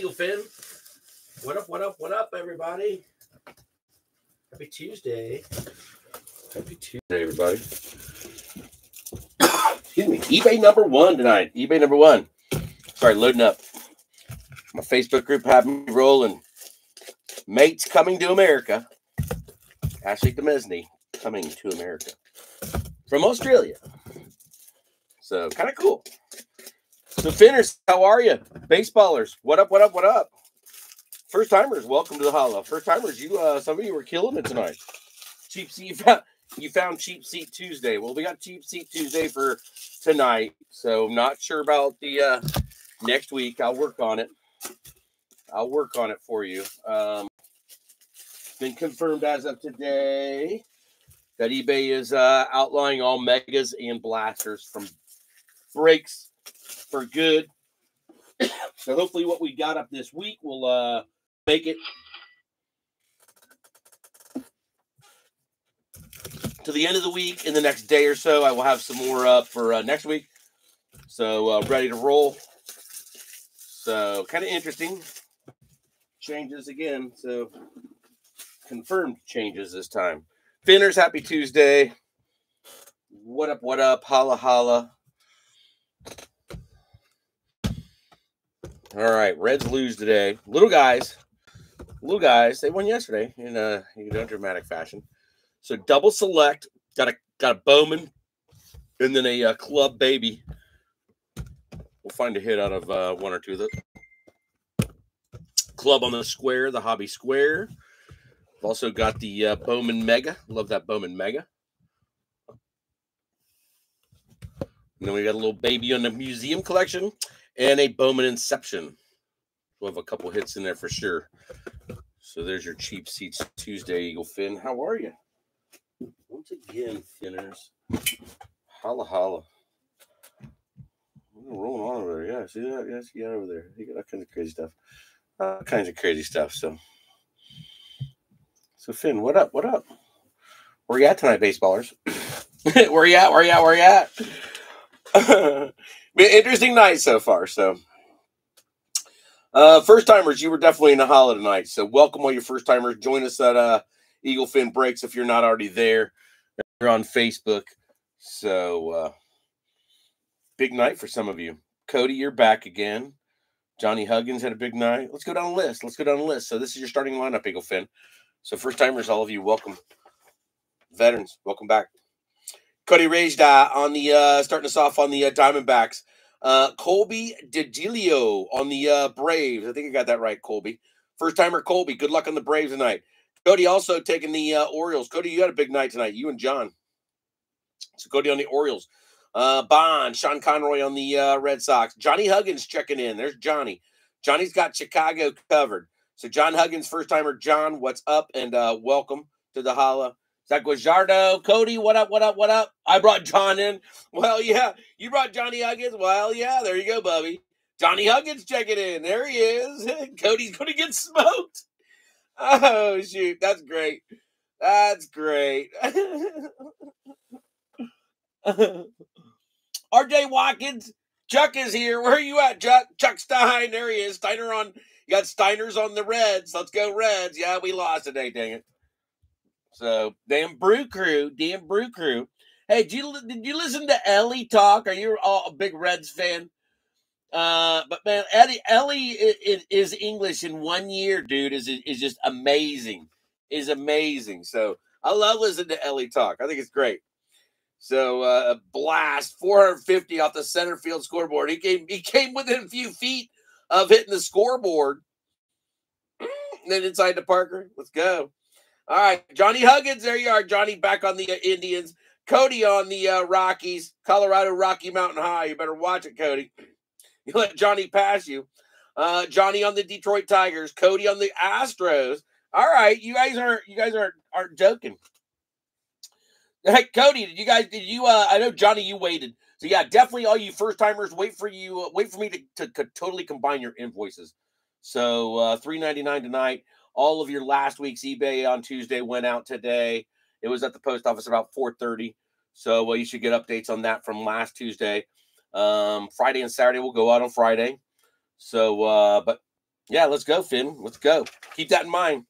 Eagle Finn. What up, what up, what up, everybody? Happy Tuesday. Happy Tuesday, everybody. Excuse me. eBay number one tonight. eBay number one. Sorry, loading up. My Facebook group had me rolling. Mates coming to America. Ashley Demesney coming to America from Australia. So kind of cool. So Finners, how are you? Baseballers, what up? What up? What up? First timers, welcome to the hollow. First timers, you uh some of you were killing it tonight. Cheap seat you found, you found cheap seat Tuesday. Well, we got cheap seat Tuesday for tonight. So not sure about the uh next week. I'll work on it. I'll work on it for you. Um been confirmed as of today that eBay is uh outlawing all megas and blasters from breaks for good. so hopefully what we got up this week will uh make it to the end of the week in the next day or so. I will have some more up for uh, next week. So uh, ready to roll. So kind of interesting changes again. So confirmed changes this time. Finners, happy Tuesday. What up? What up? Holla holla. All right, Reds lose today. Little guys, little guys, they won yesterday in a you know dramatic fashion. So double select, got a got a Bowman, and then a uh, club baby. We'll find a hit out of uh, one or two of those. Club on the square, the hobby square. We've also got the uh, Bowman Mega. Love that Bowman Mega. And then we got a little baby on the museum collection and a Bowman Inception. We'll have a couple hits in there for sure. So there's your cheap seats Tuesday, Eagle Finn. How are you? Once again, Finners. Holla holla. Rolling on over there. Yeah, see that? Yeah, see that over there. You got all kinds of crazy stuff. All kinds of crazy stuff. So, so Finn, what up? What up? Where you at tonight, baseballers? Where you at? Where you at? Where you at? Been interesting night so far. So, uh, first timers, you were definitely in the holla tonight. So, welcome all your first timers. Join us at uh, Eagle Fin Breaks if you're not already there. You're on Facebook. So, uh, big night for some of you. Cody, you're back again. Johnny Huggins had a big night. Let's go down the list. Let's go down the list. So, this is your starting lineup, Eagle Fin. So, first timers, all of you, welcome. Veterans, welcome back. Cody Raged uh, on the uh, starting us off on the uh, Diamondbacks. Uh, Colby DeGilio on the uh, Braves. I think I got that right, Colby. First timer Colby. Good luck on the Braves tonight. Cody also taking the uh, Orioles. Cody, you had a big night tonight. You and John. So Cody on the Orioles. Uh, Bond, Sean Conroy on the uh, Red Sox. Johnny Huggins checking in. There's Johnny. Johnny's got Chicago covered. So John Huggins, first timer. John, what's up? And uh, welcome to the Holla. Zach Guajardo, Cody, what up, what up, what up? I brought John in. Well, yeah, you brought Johnny Huggins. Well, yeah, there you go, Bubby. Johnny Huggins checking in. There he is. Cody's going to get smoked. Oh, shoot. That's great. That's great. RJ Watkins, Chuck is here. Where are you at, Chuck? Chuck Stein. There he is. Steiner on. You got Steiners on the Reds. Let's go, Reds. Yeah, we lost today, dang it. So damn brew crew, damn brew crew. Hey, did you did you listen to Ellie talk? Are you all a big Reds fan? Uh, but man, Eddie Ellie is, is English in one year, dude. Is is just amazing. Is amazing. So I love listening to Ellie talk. I think it's great. So uh, a blast, 450 off the center field scoreboard. He came he came within a few feet of hitting the scoreboard. And then inside to Parker. Let's go. All right, Johnny Huggins, there you are. Johnny back on the uh, Indians. Cody on the uh, Rockies, Colorado Rocky Mountain High. You better watch it, Cody. You let Johnny pass you. Uh, Johnny on the Detroit Tigers, Cody on the Astros. All right, you guys aren't you guys aren't aren't joking. Hey, Cody, did you guys did you? Uh, I know Johnny, you waited. So yeah, definitely all you first timers, wait for you. Uh, wait for me to, to, to totally combine your invoices. So uh, three ninety nine tonight. All of your last week's eBay on Tuesday went out today. It was at the post office about 4:30. So well, you should get updates on that from last Tuesday. Um, Friday and Saturday will go out on Friday. So, uh, but Yeah, let's go, Finn. Let's go. Keep that in mind.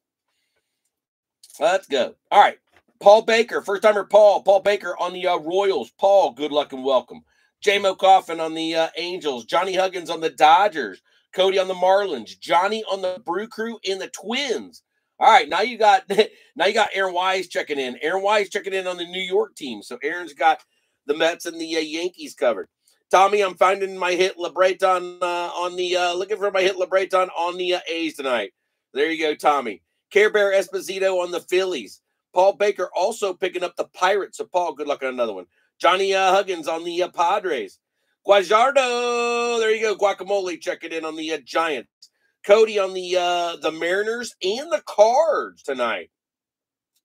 Let's go. All right. Paul Baker, first timer Paul. Paul Baker on the uh, Royals. Paul, good luck and welcome. J-Mo Coffin on the uh, Angels. Johnny Huggins on the Dodgers. Cody on the Marlins. Johnny on the Brew Crew in the Twins. All right, now you got now you got Aaron Wise checking in. Aaron Wise checking in on the New York team. So Aaron's got the Mets and the uh, Yankees covered. Tommy, I'm finding my hit LeBreton uh, on the uh, looking for my hit LeBreton on the uh, A's tonight. There you go, Tommy. Care Bear Esposito on the Phillies. Paul Baker also picking up the Pirates. So Paul, good luck on another one. Johnny uh, Huggins on the uh, Padres. Guajardo, there you go. Guacamole checking in on the uh, Giants. Cody on the uh, the Mariners and the Cards tonight.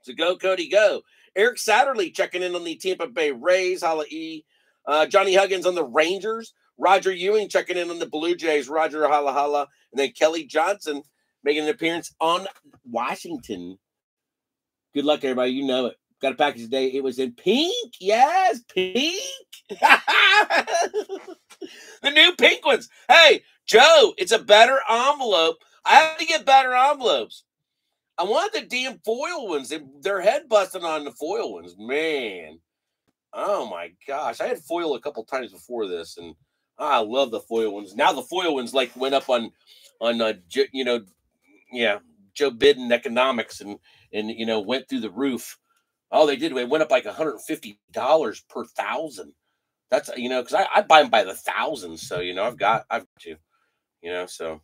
So go, Cody, go. Eric Satterley checking in on the Tampa Bay Rays. Holla E. Uh, Johnny Huggins on the Rangers. Roger Ewing checking in on the Blue Jays. Roger Holla Holla. And then Kelly Johnson making an appearance on Washington. Good luck, everybody. You know it. Got a package today. It was in pink. Yes, pink. the new pink ones. Hey, Joe, it's a better envelope. I have to get better envelopes. I want the damn foil ones. They're head busting on the foil ones. Man. Oh my gosh. I had foil a couple times before this, and I love the foil ones. Now the foil ones like went up on on uh, you know, yeah, Joe Biden economics and and you know went through the roof. Oh, they did. It went up like $150 per thousand. That's you know, because I, I buy them by the thousands. So you know, I've mm-hmm. got I've got to, you know, so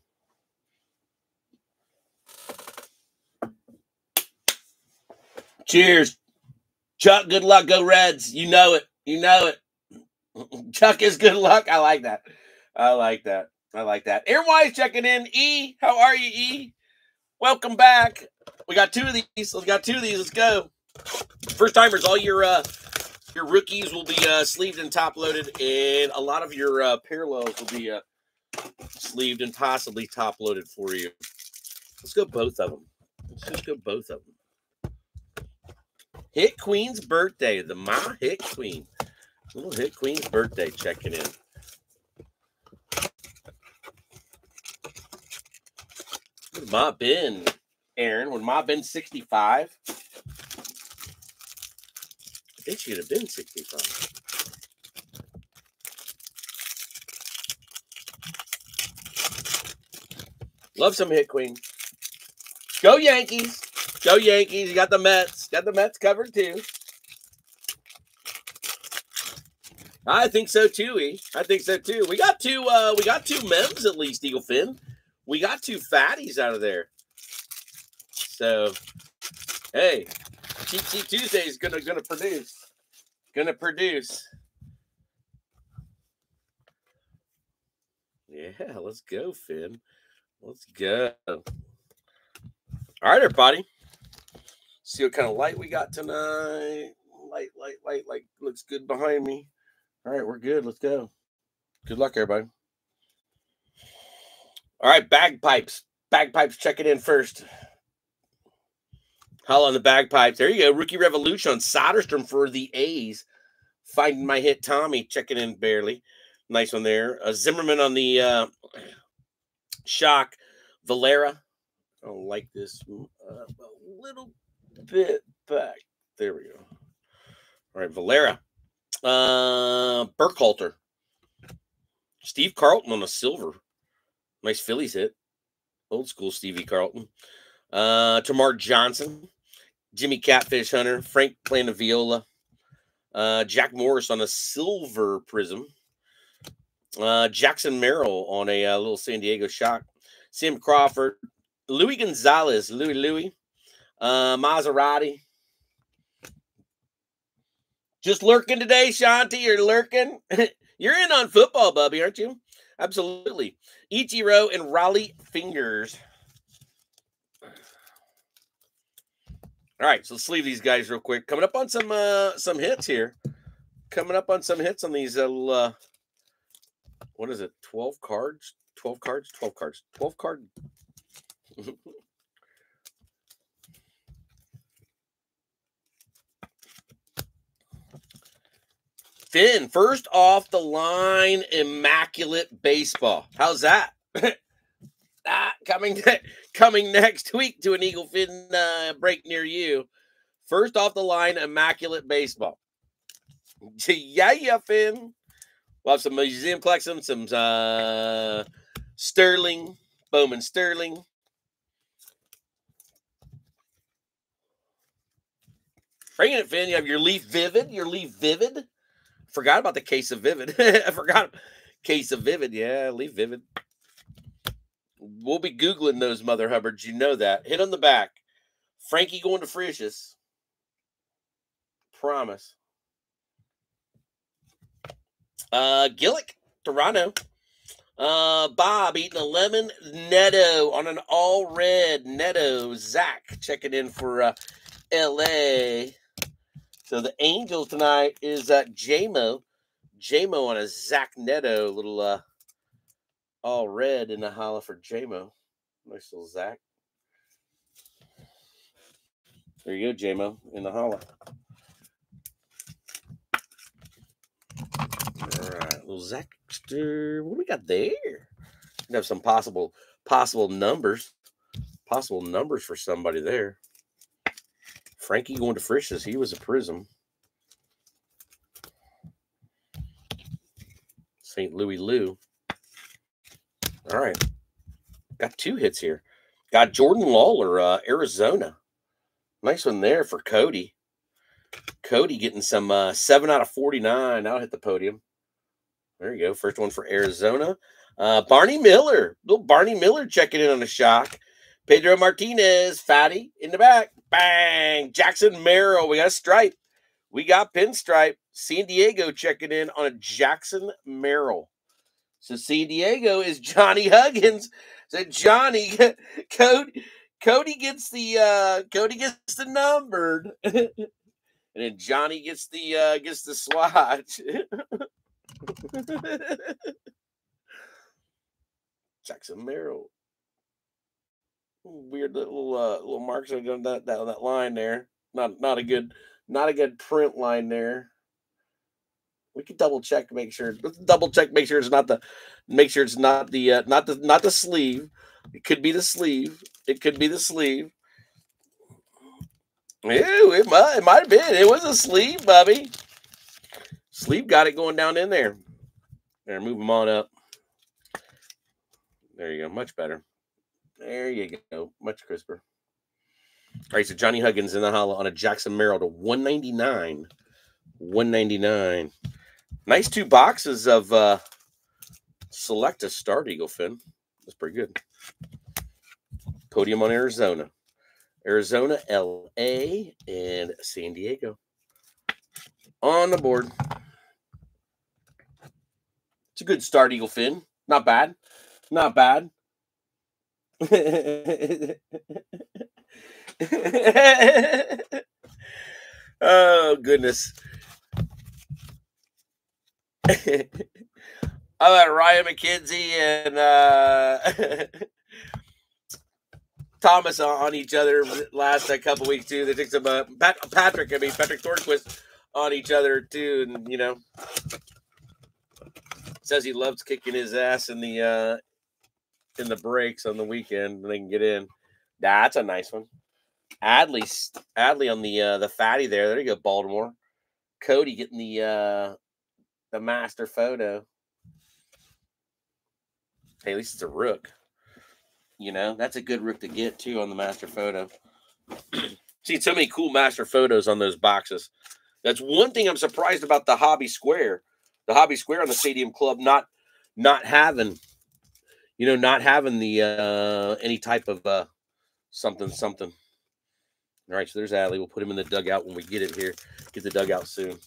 cheers. Chuck, good luck. Go Reds. You know it. You know it. Chuck is good luck. I like that. I like that. I like that. Airwise checking in. E, how are you, E? Welcome back. We got two of these. We got two of these. Let's go. First timers, all your uh your rookies will be uh sleeved and top loaded, and a lot of your uh parallels will be uh sleeved and possibly top loaded for you. Let's go both of them. Let's just go both of them. Hit Queen's birthday, the Ma Hit Queen. Little Hit Queen's birthday checking in. Ma been, Aaron? When Ma been 65? I think she'd have been 65. Love some hit queen. Go Yankees. Go Yankees. You got the Mets. Got the Mets covered too. I think so too, E. I think so too. We got two uh we got two mems at least, Eagle Finn. We got two fatties out of there. So hey, Cheap Tuesday is gonna gonna produce. Gonna produce. Yeah, let's go, Finn. Let's go. All right, everybody. See what kind of light we got tonight. Light, light, light, light. Looks good behind me. All right, we're good. Let's go. Good luck, everybody. All right, bagpipes. Bagpipes checking in first. Hall on the bagpipes. There you go. Rookie Revolution on Soderstrom for the A's. Finding my hit Tommy checking in barely. Nice one there. Uh, Zimmerman on the uh, shock. Valera. I don't like this uh, a little bit back. There we go. All right, Valera. Uh, Burkhalter. Steve Carlton on a silver. Nice Phillies hit. Old school Stevie Carlton. Uh, Termarr Johnson. Jimmy Catfish Hunter. Frank playing the viola. Uh, Jack Morris on a silver prism. Uh, Jackson Merrill on a, uh, little San Diego shock. Sam Crawford. Louis Gonzalez. Louis Louis. Uh, Maserati. Just lurking today, Shanti. You're lurking. You're in on football, Bubby, aren't you? Absolutely. Ichiro and Rollie Fingers. All right, so let's leave these guys real quick. Coming up on some uh some hits here. Coming up on some hits on these little. uh what is it? 12 cards? 12 cards? 12 cards. 12 card. Finn, first off the line, immaculate baseball. How's that? that coming coming next week to an Eagle Fin uh, break near you. First off the line, immaculate baseball. yeah, yeah, Finn. We'll have some museum collection, some uh, Sterling, Bowman Sterling. Bringing it, Finn. You have your Leaf Vivid, your Leaf Vivid. Forgot about the case of Vivid. I forgot case of Vivid. Yeah, Leaf Vivid. We'll be Googling those Mother Hubbards. You know that. Hit on the back. Frankie going to Frisch's. Promise. Uh, Gillick, Toronto. Uh, Bob eating a lemon Neto on an all red Neto. Zach checking in for uh, LA. So the Angels tonight is uh, JMO. JMO on a Zach Neto little uh, all red in the holla for JMO. Nice little Zach. There you go, JMO in the holla. All right, little Zachster. What do we got there? We have some possible possible numbers. Possible numbers for somebody there. Frankie going to Frisch's. He was a prism. St. Louis Lou. All right. Got two hits here. Got Jordan Lawlar, uh, Arizona. Nice one there for Cody. Cody getting some uh, 7 out of 49. I'll hit the podium. There you go. First one for Arizona. Uh, Barney Miller. Little Barney Miller checking in on a shock. Pedro Martinez, fatty in the back. Bang. Jackson Merrill. We got a stripe. We got pinstripe. San Diego checking in on a Jackson Merrill. So San Diego is Johnny Huggins. So Johnny Cody Cody gets the uh Cody gets the numbered. and then Johnny gets the uh gets the swatch. Jackson Merrill. Weird little uh little marks on that, that that line there. Not not a good not a good print line there. We can double check make sure. Double check, make sure it's not the, make sure it's not the, uh, not the, not the sleeve. It could be the sleeve. It could be the sleeve. Ew, it might, it might have been. It was a sleeve, Bubby. Sleeve got it going down in there. There, move them on up. There you go. Much better. There you go. Much crisper. All right, so Johnny Huggins in the hollow on a Jackson Merrill to 199. 199. Nice two boxes of uh select a start Eagle Fin. That's pretty good. Podium on Arizona. Arizona, LA, and San Diego. On the board. It's a good start, Eagle Fin. Not bad. Not bad. oh, goodness. I got Ryan McKenzie and uh, Thomas on each other last a couple weeks too. They took some uh, Pat, Patrick, I mean Patrick Thornquist on each other too, and you know says he loves kicking his ass in the uh, in the breaks on the weekend. They can get in. That's a nice one. Adley, Adley on the uh, the fatty there. There you go, Baltimore. Cody getting the uh, the master photo. Hey, at least it's a rook. You know, that's a good rook to get too on the master photo. See, so many cool master photos on those boxes. That's one thing I'm surprised about the Hobby Square. The Hobby Square on the Stadium Club not not having, you know, not having the uh any type of uh something something. All right, so there's Adley. We'll put him in the dugout when we get it here. Get the dugout soon.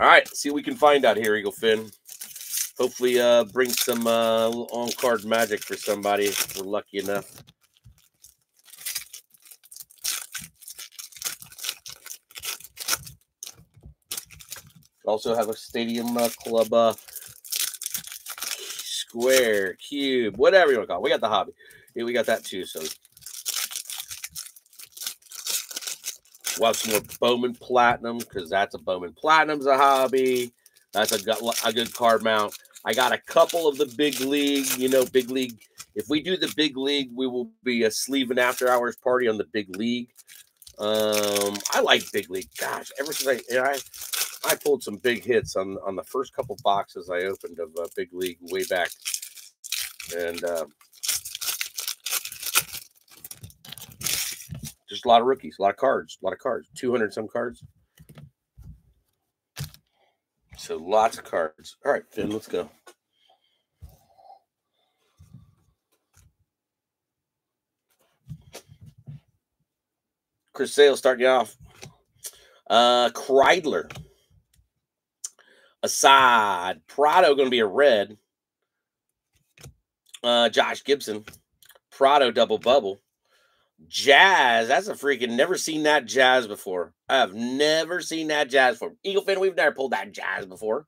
All right, see what we can find out here, Eagle Fin. Hopefully, uh, bring some uh, on card magic for somebody if we're lucky enough. Also have a stadium uh, club uh, square, cube, whatever you want to call it. We got the hobby. We got that too. So We'll have some more Bowman Platinum because that's a Bowman Platinum's a hobby. That's a, a good card mount. I got a couple of the big league, you know, big league. If we do the big league, we will be a sleeve and after hours party on the big league. Um, I like big league. Gosh, ever since I, I, I pulled some big hits on on the first couple boxes I opened of uh, big league way back, and uh, just a lot of rookies, a lot of cards, a lot of cards, two hundred some cards. So lots of cards. All right, Finn, let's go. Chris Sale starting off. Uh Kreidler. Assad. Prado going to be a red. Uh Josh Gibson. Prado double bubble. Jazz. That's a freaking never seen that jazz before. I have never seen that jazz before. Eagle fan, we've never pulled that jazz before.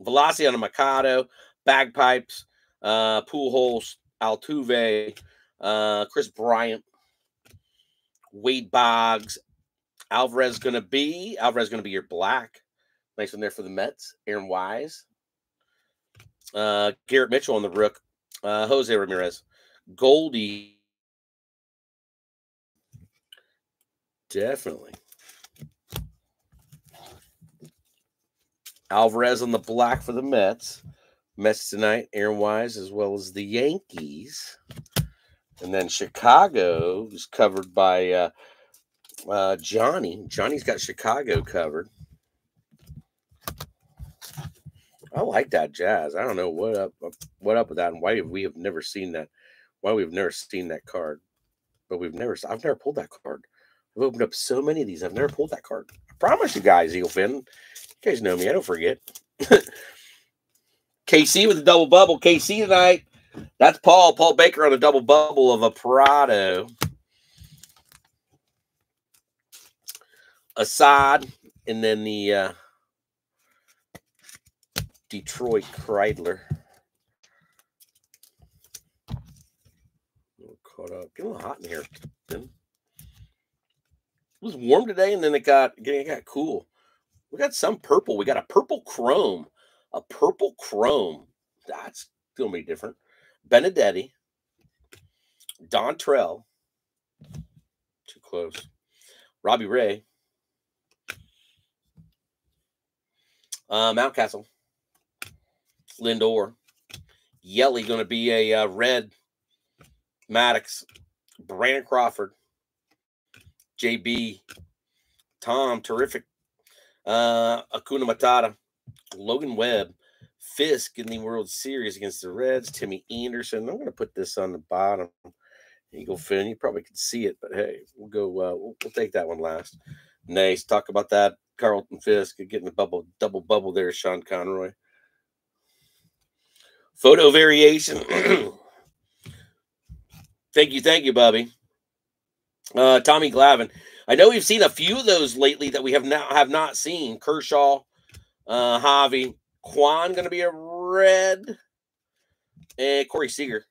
Velocity on a Mikado, bagpipes, uh, Pujols, Altuve, uh, Kris Bryant, Wade Boggs, Alvarez to be Alvarez going to be your black. Nice one there for the Mets. Aaron Wise, uh, Garrett Mitchell on the rook, uh, Jose Ramirez, Goldie. Definitely. Alvarez on the black for the Mets. Mets tonight, Aaron Wise, as well as the Yankees. And then Chicago is covered by uh, uh, Johnny. Johnny's got Chicago covered. I like that jazz. I don't know what up what up with that and why we have never seen that. Why we've never seen that card, but we've never. I've never pulled that card. I've opened up so many of these. I've never pulled that card. I promise you guys, Eagle Fin. You guys know me. I don't forget. KC with a double bubble. KC tonight. That's Paul. Paul Baker on a double bubble of a Prado. Assad. And then the uh, Detroit Kreidler. Caught up. Getting a little hot in here. It was warm today, and then it got it got cool. We got some purple. We got a purple chrome. A purple chrome. That's gonna be different. Benedetti. Dontrelle. Too close. Robbie Ray. Uh, Mountcastle. Lindor. Yelly going to be a uh, red. Maddox. Brandon Crawford. JB. Tom, terrific. Uh, Akuna Matata. Logan Webb. Fisk in the World Series against the Reds. Timmy Anderson. I'm going to put this on the bottom. Eagle Finn, You probably can see it, but hey, we'll go. Uh, we'll, we'll take that one last. Nice. Talk about that. Carlton Fisk getting the bubble, double bubble there. Sean Conroy. Photo variation. thank you, thank you, Bobby. Uh, Tommy Glavine. I know we've seen a few of those lately that we have now have not seen. Kershaw, uh, Javi, Kwan going to be a red, and Corey Seager.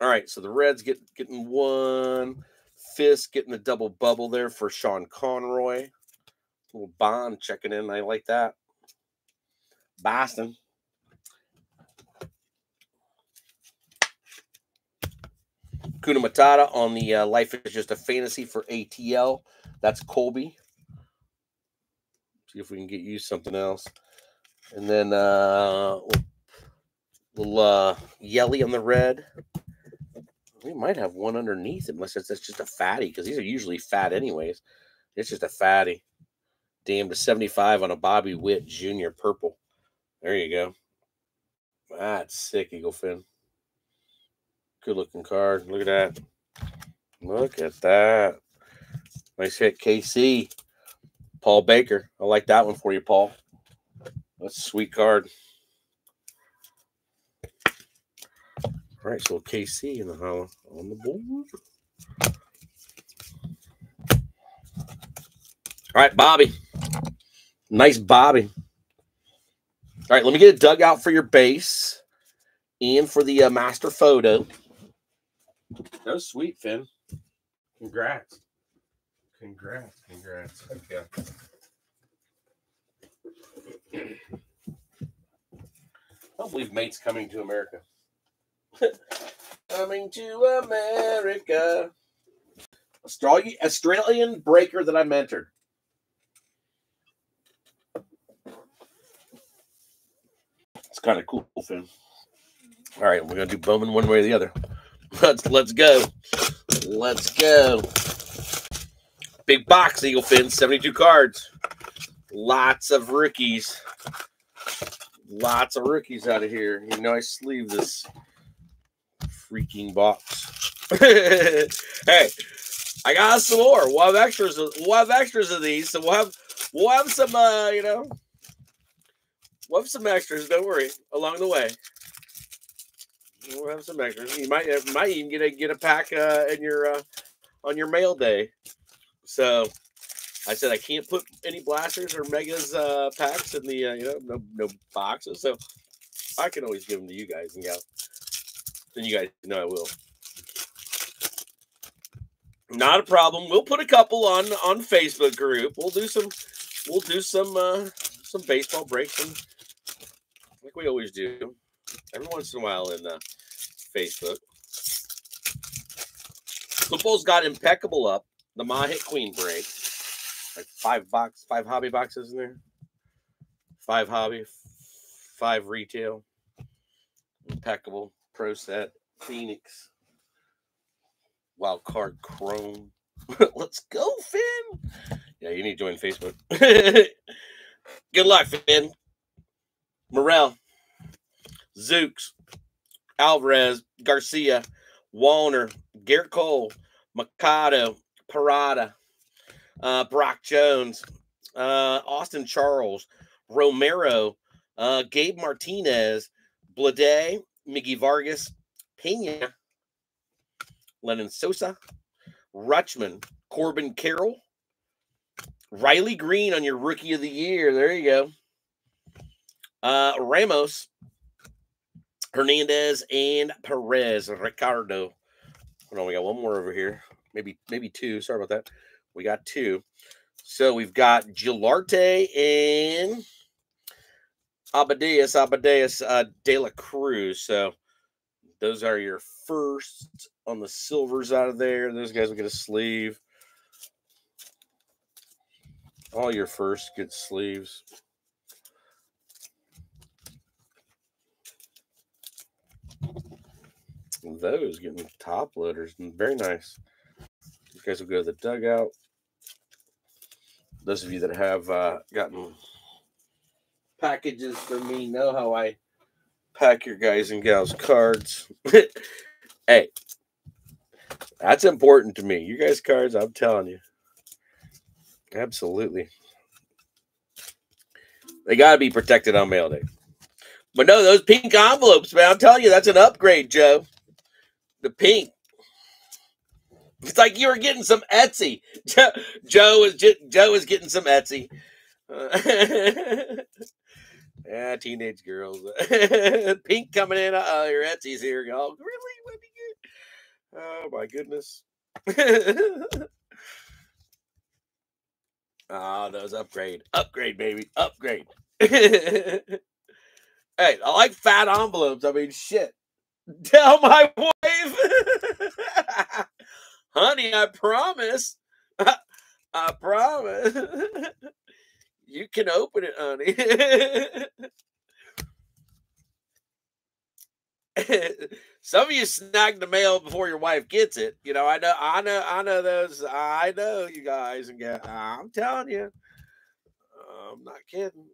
All right, so the Reds get getting one. Fisk getting the double bubble there for Sean Conroy. Little Bond checking in. I like that. Boston. Kuna Matata on the uh, Life is Just a Fantasy for ATL. That's Colby. See if we can get you something else. And then uh, little uh, Yelly on the red. We might have one underneath unless it's, it's just a fatty because these are usually fat anyways. It's just a fatty. Damn to 75 on a Bobby Witt Jr. purple. There you go. That's sick, Eagle Fin. Good looking card. Look at that. Look at that. Nice hit, KC. Paul Baker. I like that one for you, Paul. That's a sweet card. All right, so KC in the hollow on the board. All right, Bobby. Nice Bobby. All right, let me get a dugout for your base and for the uh, master photo. That was sweet, Finn. Congrats. Congrats. Congrats. Okay. I don't believe mate's coming to America. coming to America. Australian Australian breaker that I mentored. It's kind of cool, Finn. All right, we're gonna do Bowman one way or the other. Let's let's go. Let's go. Big box, Eagle Fin, 72 cards. Lots of rookies. Lots of rookies out of here. You know, I sleeve this freaking box. hey, I got some more. We'll have extras. We'll have extras of these. So we'll have we'll have some uh, you know, we'll have some extras, don't worry, along the way. We'll have some extras. You might might even get a get a pack uh, in your uh, on your mail day. So I said I can't put any blasters or megas uh, packs in the uh, you know no no boxes. So I can always give them to you guys and gals. Then you guys know I will. Not a problem. We'll put a couple on on Facebook group. We'll do some we'll do some uh some baseball breaks and like we always do every once in a while in uh, Facebook. Football's got impeccable up. The Ma hit Queen break. Like five box, five hobby boxes in there. Five hobby, five retail. Impeccable. Pro set. Phoenix. Wild card Chrome. Let's go, Finn. Yeah, you need to join Facebook. Good luck, Finn. Morel. Zooks. Alvarez, Garcia, Wallner, Gerrit Cole, Machado, Parada, uh, Brock Jones, uh, Austin Charles, Romero, uh, Gabe Martinez, Blade, Miggy Vargas, Pena, Lenyn Sosa, Rutschman, Corbin Carroll, Riley Greene on your rookie of the year. There you go. Uh, Ramos, Hernandez, and Perez, Ricardo. Hold on, we got one more over here. Maybe, maybe two. Sorry about that. We got two. So we've got Gilarte and Abadias, Abadias uh, De La Cruz. So those are your first on the silvers out of there. Those guys will get a sleeve. All your first get sleeves. Those getting top loaders. Very nice. These guys will go to the dugout. Those of you that have uh, gotten packages for me know how I pack your guys and gals cards. hey, that's important to me. You guys' cards, I'm telling you. Absolutely. They got to be protected on mail day. But no, those pink envelopes, man, I'm telling you, that's an upgrade, Joe. The pink. It's like you were getting some Etsy. Joe, Joe is Joe is getting some Etsy. Uh, yeah, teenage girls. Pink coming in. Oh, your Etsy's here. Oh, really? Oh my goodness. oh, those upgrade, upgrade, baby, upgrade. Hey, I like fat envelopes. I mean, shit. Tell my wife, honey. I promise. I promise. You can open it, honey. Some of you snag the mail before your wife gets it. You know, I know, I know, I know those. I know you guys, and. I'm telling you, I'm not kidding.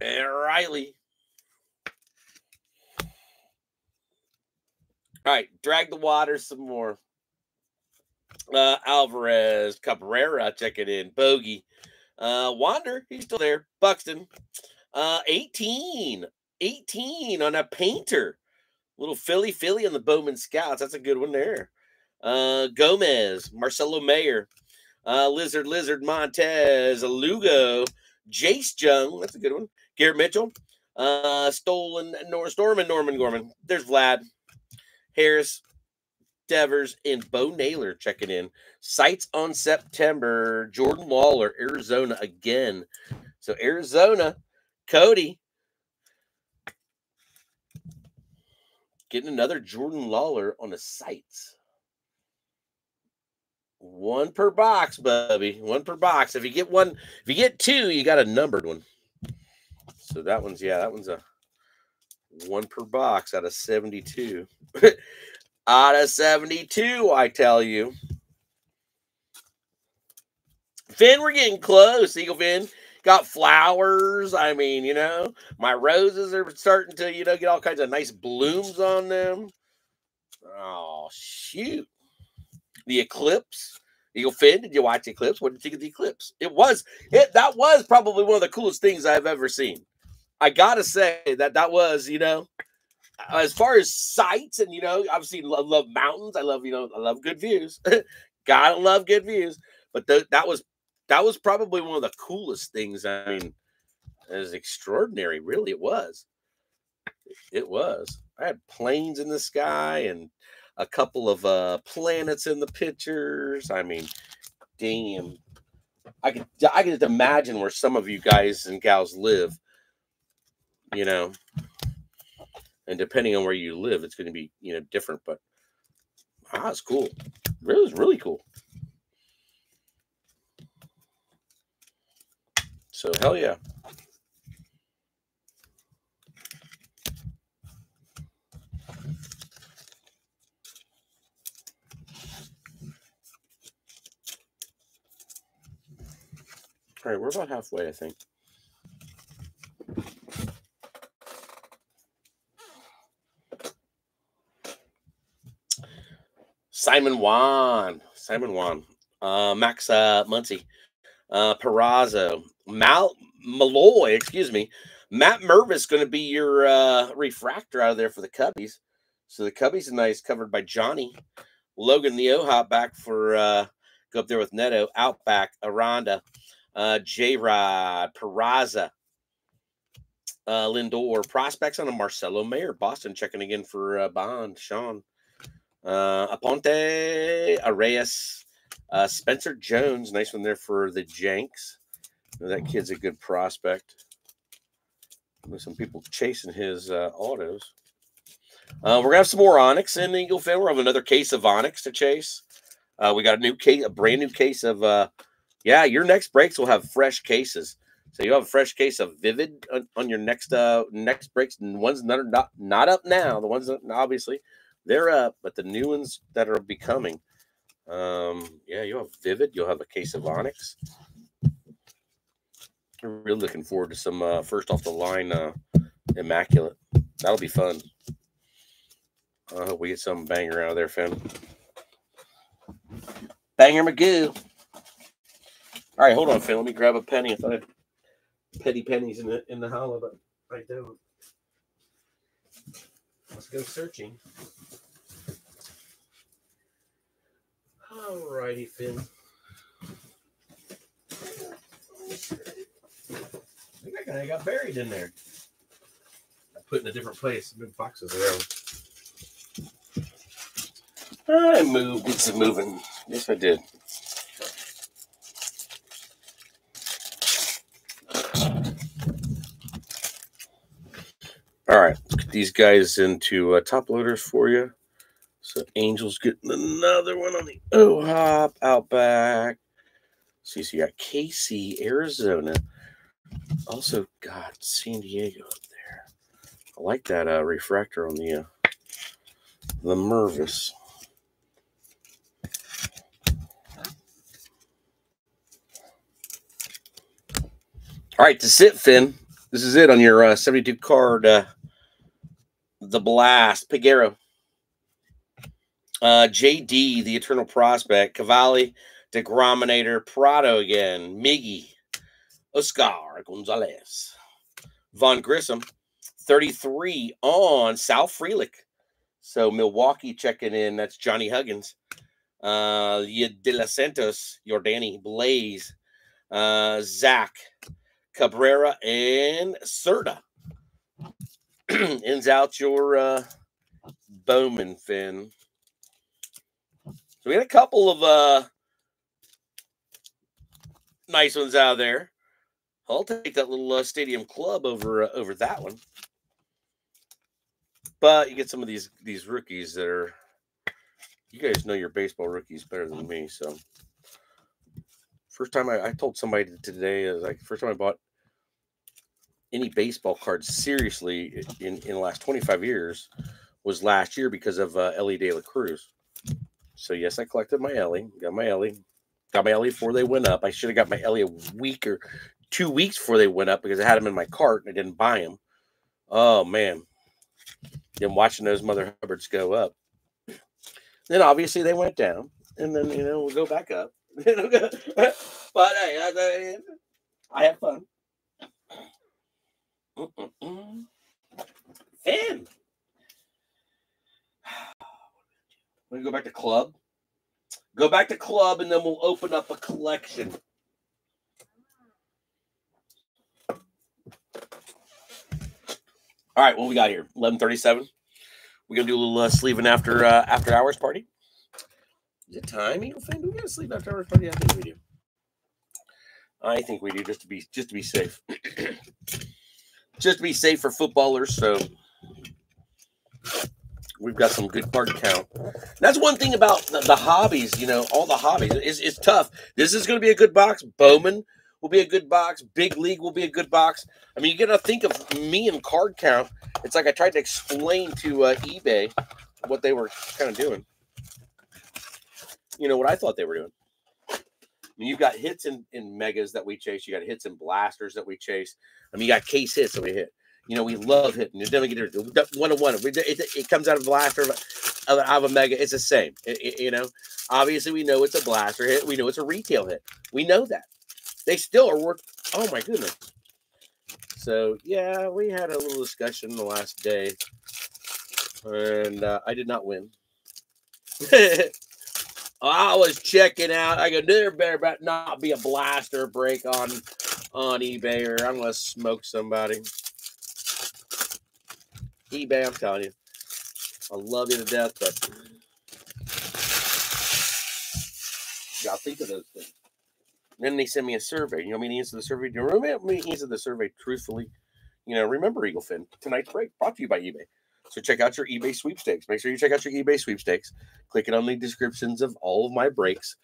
And Riley. All right, drag the water some more. Uh, Alvarez, Cabrera checking in. Bogey. Uh, Wander, he's still there. Buxton. Uh, 18. 18 on a painter. Little Philly Philly on the Bowman Scouts. That's a good one there. Uh, Gomez, Marcelo Mayer, uh, Lizard Lizard Montez, Lugo, Jace Jung. That's a good one. Garrett Mitchell, uh, Stolen Nor Storm and Norman Gorman. There's Vlad. Harris, Devers and Bo Naylor checking in. Sights on September. Jordan Lawlar, Arizona again. So Arizona, Cody getting another Jordan Lawlar on the sights. One per box, Bubby. One per box. If you get one, if you get two, you got a numbered one. So that one's yeah, that one's a one per box out of 72. out of 72, I tell you. Finn, we're getting close, Eagle Finn. Got flowers. I mean, you know, my roses are starting to, you know, get all kinds of nice blooms on them. Oh, shoot. The eclipse. Eagle Finn, did you watch eclipse? What did you think of the eclipse? It was it that was probably one of the coolest things I've ever seen. I gotta say that that was, you know, as far as sights and you know, obviously love, love mountains. I love you know, I love good views. gotta love good views. But th- that was that was probably one of the coolest things. I mean, it was extraordinary. Really, it was. It was. I had planes in the sky and a couple of uh planets in the pictures. I mean, damn. I could I could imagine where some of you guys and gals live you know, and depending on where you live, it's going to be, you know, different, but ah, it's cool. Really, it's really cool. So hell yeah. All right, we're about halfway, I think. Simon Wan, Simon Wan, uh, Max uh, Muncy, uh, Mal Malloy, excuse me, Matt Mervis going to be your uh, refractor out of there for the Cubbies. So the Cubbies are nice, covered by Johnny. Logan the O'Hoppe back for uh, go up there with Neto, Outback, Aranda, uh, J Rod, Peraza, uh, Lindor, prospects on a Marcelo Mayer, Boston checking again for uh, Bond, Sean. Uh, Aponte, Arias, uh, Spencer Jones, nice one there for the Janks. That kid's a good prospect. Some people chasing his uh, autos. Uh, we're gonna have some more Onyx in Eagle Fan. We'll have another case of Onyx to chase. Uh, we got a new case, a brand new case of. Uh, yeah, your next breaks will have fresh cases. So you have a fresh case of Vivid on, on your next uh next breaks. And ones that are not not up now. The ones that obviously they're up, but the new ones that are becoming, um, yeah, you'll have Vivid, you'll have a case of Onyx. I'm really looking forward to some uh, first off the line uh, Immaculate. That'll be fun. I hope we get some banger out of there, fam. Banger Magoo. All right, hold on, Phil. Let me grab a penny. I thought I had petty pennies in the in the hollow, but I don't. Let's go searching. All righty, Finn. I think I got buried in there. I put in a different place. Big boxes around. I moved. It's moving. Yes, I did. All right, let's get these guys into uh, top loaders for you. So Angels getting another one on the O'Hoppe Outback. See, so you got KC, Arizona. Also got San Diego up there. I like that uh, refractor on the uh, the Mervis. All right, to sit, Finn. This is it on your uh, 72 card. The Blast, Piguero. Uh, JD, the Eternal Prospect, Cavalli, DeGrominator, Prado again, Miggy, Oscar Gonzalez, Vaughn Grissom, 33 on Sal Frelick. So Milwaukee checking in. That's Johnny Huggins. Uh, De La Santos, Jordani, Blaze, uh, Zach, Cabrera, and Serta. Ends out your uh, Bowman, Finn. So we got a couple of uh nice ones out there. I'll take that little uh, stadium club over uh, over that one. But you get some of these these rookies that are you guys know your baseball rookies better than me, so first time I, I told somebody today is like first time I bought any baseball card seriously in, in the last 25 years was last year because of uh, Elly De La Cruz. So yes, I collected my Elly, got my Elly, got my Elly before they went up. I should have got my Elly a week or two weeks before they went up because I had them in my cart and I didn't buy them. Oh man, then watching those Mother Hubbards go up. Then obviously they went down, and then you know we'll go back up. but hey, I, I have fun. Finn. We go back to club. Go back to club, and then we'll open up a collection. All right, what we got here? Eleven thirty-seven. We're gonna do a little uh, sleeving after uh, after hours party. Is it time, Eagle fan? Do we gotta sleep after hours party? I think we do. I think we do just to be just to be safe. just to be safe for footballers. So we've got some good card count. That's one thing about the, the hobbies. You know, all the hobbies. It's, it's tough. This is going to be a good box. Bowman will be a good box. Big League will be a good box. I mean, you got to think of me and card count. It's like I tried to explain to uh, eBay what they were kind of doing. You know what I thought they were doing. I mean, you've got hits in, in megas that we chase. You got hits in blasters that we chase. I mean, you got case hits that we hit. You know, we love hitting. It doesn't get One on one, It, it, comes out of blaster of of a mega. It's the same. It, you know, obviously we know it's a blaster hit. We know it's a retail hit. We know that. They still are worth. Oh my goodness. So yeah, we had a little discussion the last day, and uh, I did not win. I was checking out. I go, there better but not be a blaster break on on eBay, or I'm gonna smoke somebody. eBay, I'm telling you, I love you to death, but y'all think of those things. Then they send me a survey. You know, me to answer the survey. Do you remember me answer the survey truthfully? You know, remember Eaglefin tonight's break brought to you by eBay. So check out your eBay sweepstakes. Make sure you check out your eBay sweepstakes. Click it on the descriptions of all of my breaks.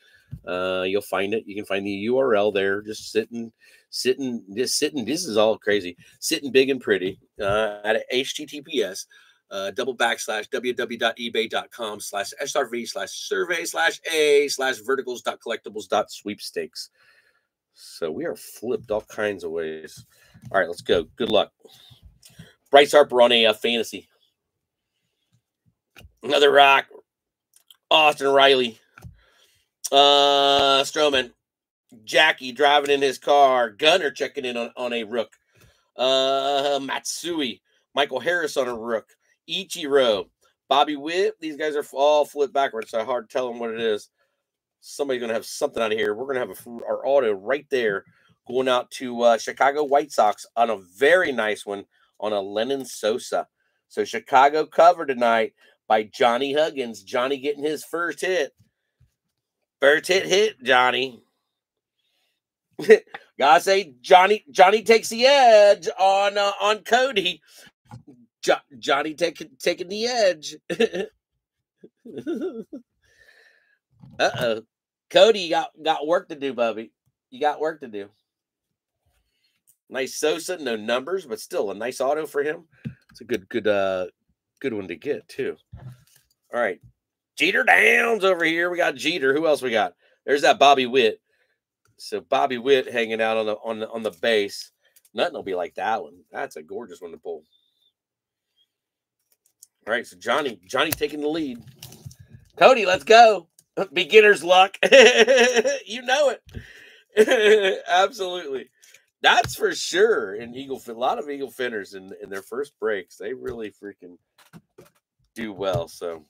Uh, you'll find it. You can find the URL there. Just sitting, sitting, just sitting. This is all crazy. Sitting big and pretty uh, at HTTPS uh, double backslash www.ebay.com slash srv slash survey slash a slash verticals dot collectibles dot sweepstakes. So we are flipped all kinds of ways. All right, let's go. Good luck. Bryce Harper on a uh, fantasy. Another rock. Austin Riley. Uh Stroman. Jackie driving in his car. Gunnar checking in on, on a rook. Uh Matsui. Michael Harris on a rook. Ichiro, Bobby Witt. These guys are all flipped backwards, so hard to tell them what it is. Somebody's to have something out of here. We're to have a, our auto right there going out to uh, Chicago White Sox on a very nice one on a Lenyn Sosa. So Chicago cover tonight by Johnny Huggins. Johnny getting his first hit. First hit hit, Johnny. Gotta say, Johnny Johnny takes the edge on uh, on Cody. Jo- Johnny taking taking the edge. uh oh, Cody, you got got work to do, Bubby. You got work to do. Nice Sosa, no numbers, but still a nice auto for him. It's a good good uh good one to get too. All right, Jeter Downs over here. We got Jeter. Who else we got? There's that Bobby Witt. So Bobby Witt hanging out on the on the on the base. Nothing will be like that one. That's a gorgeous one to pull. All right, so Johnny, Johnny taking the lead. Cody, let's go. Beginner's luck. you know it. Absolutely. That's for sure. In Eagle, a lot of Eagle Finners in, in their first breaks, they really freaking do well. So,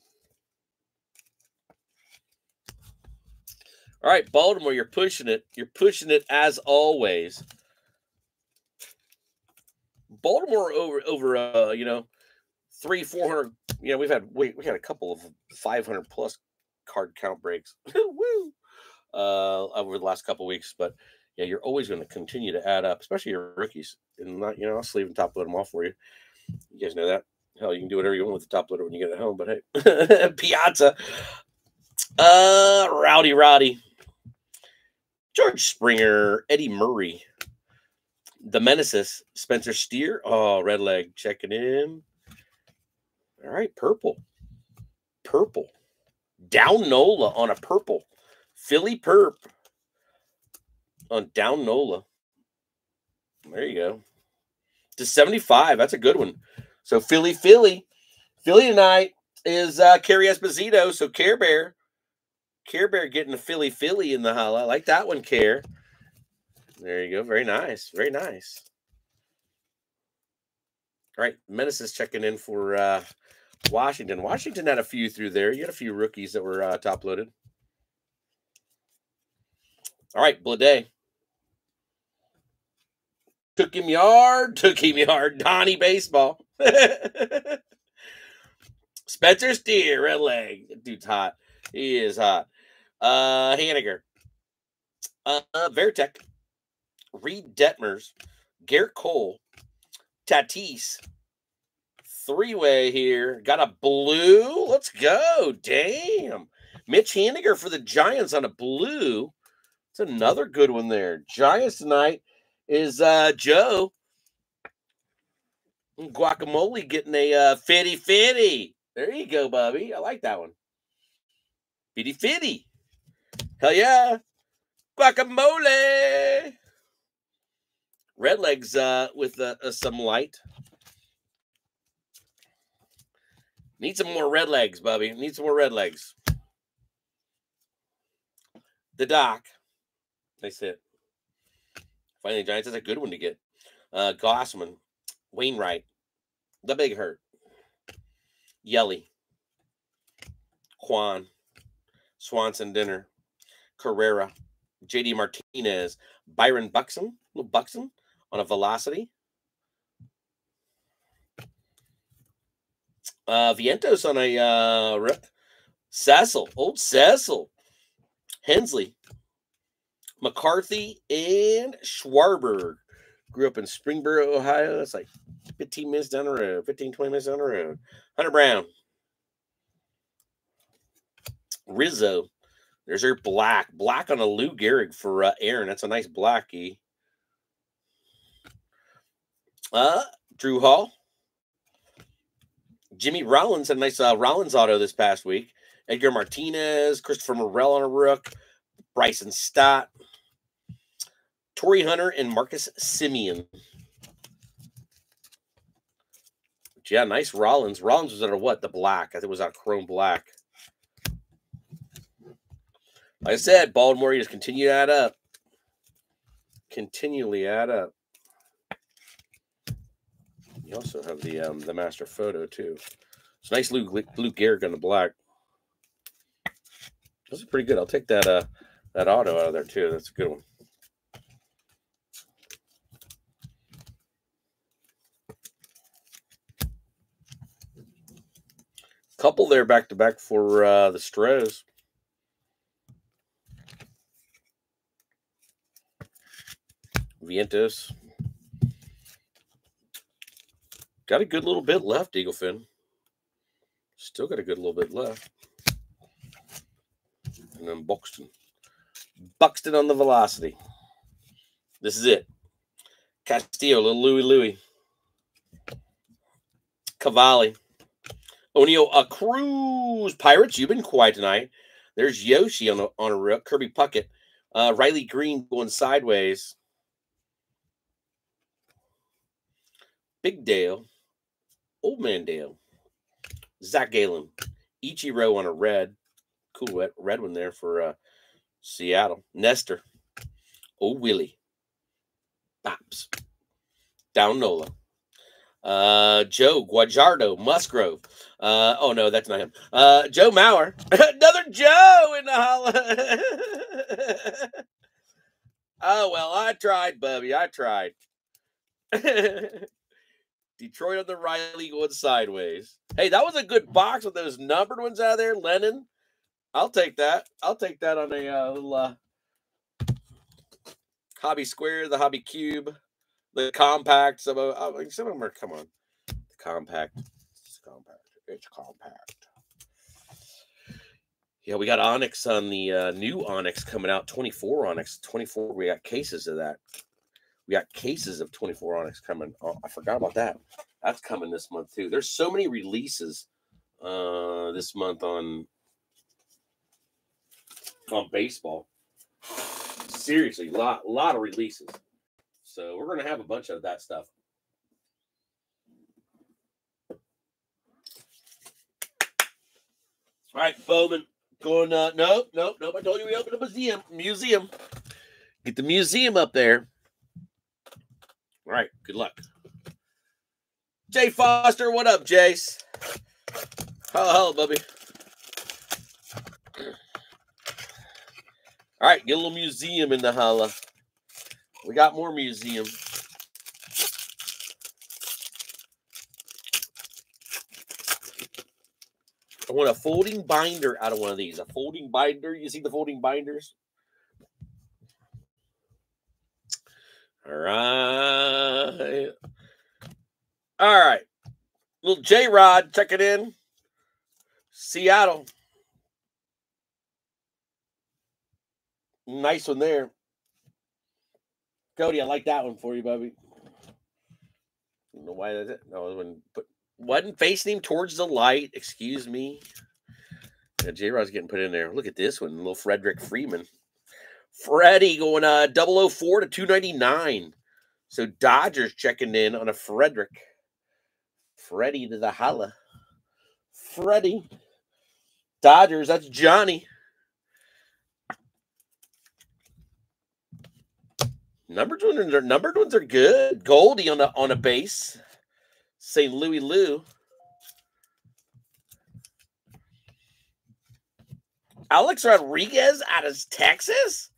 all right, Baltimore, you're pushing it. You're pushing it as always. Baltimore over over uh, you know, three, four hundred. You know, we've had we, we had a couple of five hundred plus card count breaks. Woo! Uh, over the last couple weeks, but yeah, you're always going to continue to add up, especially your rookies. And not, you know, I'll sleeve and top load them all for you. You guys know that. Hell, you can do whatever you want with the top loader when you get it home. But hey, Piazza, uh, Rowdy Roddy, George Springer, Eddie Murray, the Meneses, Spencer Steer. Oh, red leg checking in. All right, purple, purple, down Nola on a purple, Philly perp on down Nola. There you go. To 75. That's a good one. So Philly, Philly, Philly tonight is uh Carrie Esposito. So Care Bear, Care Bear getting a Philly, Philly in the holla. I like that one, Care. There you go. Very nice. Very nice. All right. Menace is checking in for uh Washington. Washington had a few through there. You had a few rookies that were uh, top loaded. All right, Blade. Took him yard, took him yard. Donnie baseball. Spencer Steer, red leg. Dude's hot. He is hot. Uh Haniger. Uh, uh Vertek. Reed Detmers. Gerrit Cole. Tatis. Three-way here. Got a blue. Let's go. Damn. Mitch Haniger for the Giants on a blue. It's another good one there. Giants tonight is uh Joe Guacamole getting a uh, fitty fitty. There you go, Bubby. I like that one. Fitty fitty. Hell yeah. Guacamole. Red legs uh, with uh, uh, some light. Need some more red legs, Bubby. Need some more red legs. The doc. They said. Finally, Giants. That's a good one to get. Uh, Gausman, Wainwright, the Big Hurt, Yelly, Kwan, Swanson Dinner, Carrera, JD Martinez, Byron Buxton, little Buxton on a velocity. Uh, Vientos on a uh, rip. Cecil, old Cecil, Hensley, McCarthy and Schwarber grew up in Springboro, Ohio. That's like 15 minutes down the road, 15, 20 minutes down the road. Hunter Brown. Rizzo. There's your black. Black on a Lou Gehrig for uh, Aaron. That's a nice blackie. Uh, Drew Hall. Jimmy Rollins had a nice uh, Rollins auto this past week. Edgar Martinez, Christopher Morel on a rook, Bryson Stott, Torii Hunter and Marcus Semien. Yeah, nice Rollins. Rollins was under what? The black. I think it was on chrome black. Like I said, Baltimore, you just continue to add up. Continually add up. You also have the um, the master photo too. It's nice Luke Luke Gehrig on the black. This is pretty good. I'll take that uh that auto out of there too. That's a good one. Couple there back to back for uh, the Stros. Vientos. Got a good little bit left, Eaglefin. Still got a good little bit left. And then Buxton. Buxton on the velocity. This is it. Castillo, little Louie Louie. Cavalli. Oneil, a Cruz. Pirates, you've been quiet tonight. There's Yoshi on a, on a rook. Kirby Puckett. Uh, Riley Greene going sideways. Big Dale. Old Man Dale. Zach Gallen. Ichiro on a red. Cool red one there for uh, Seattle. Nestor. Oh Willie. Bops. Down Nola. Uh, Joe Guajardo Musgrove. Uh, oh no, that's not him. Uh, Joe Mauer. Another Joe in the holla. oh well, I tried, Bubby. I tried. Detroit on the Riley going sideways. Hey, that was a good box with those numbered ones out there. Lennon, I'll take that. I'll take that on a uh, little uh, hobby square, the hobby cube, the compact. Some of, uh, some of them are come on, the compact. It's compact. It's compact. Yeah, we got Onyx on the uh, new Onyx coming out. Twenty four Onyx. Twenty four. We got cases of that. We got cases of twenty four Onyx coming. Oh, I forgot about that. That's coming this month too. There's so many releases uh, this month on on baseball. Seriously, lot lot of releases. So we're gonna have a bunch of that stuff. All right, Bowman. Going uh nope, nope, nope. I told you we opened a museum. Museum. Get the museum up there. All right, good luck. Jay Foster, what up, Jace? Hello, hello, Bubby. All right, get a little museum in the holla. We got more museum. I want a folding binder out of one of these. A folding binder. You see the folding binders? All right. All right. Little J Rod, check it in. Seattle. Nice one there. Cody, I like that one for you, Bubby. I don't know why that's it. No, when but wasn't facing him towards the light. Excuse me. Yeah, J Rod's getting put in there. Look at this one, little Frederick Freeman. Freddie going uh 004 to 299. So Dodgers checking in on a Frederick. Freddie to the holla. Freddie. Dodgers, that's Johnny. Numbered ones are numbered ones are good. Goldie on a on a base. St. Louis Lou. Alex Rodriguez out of Texas?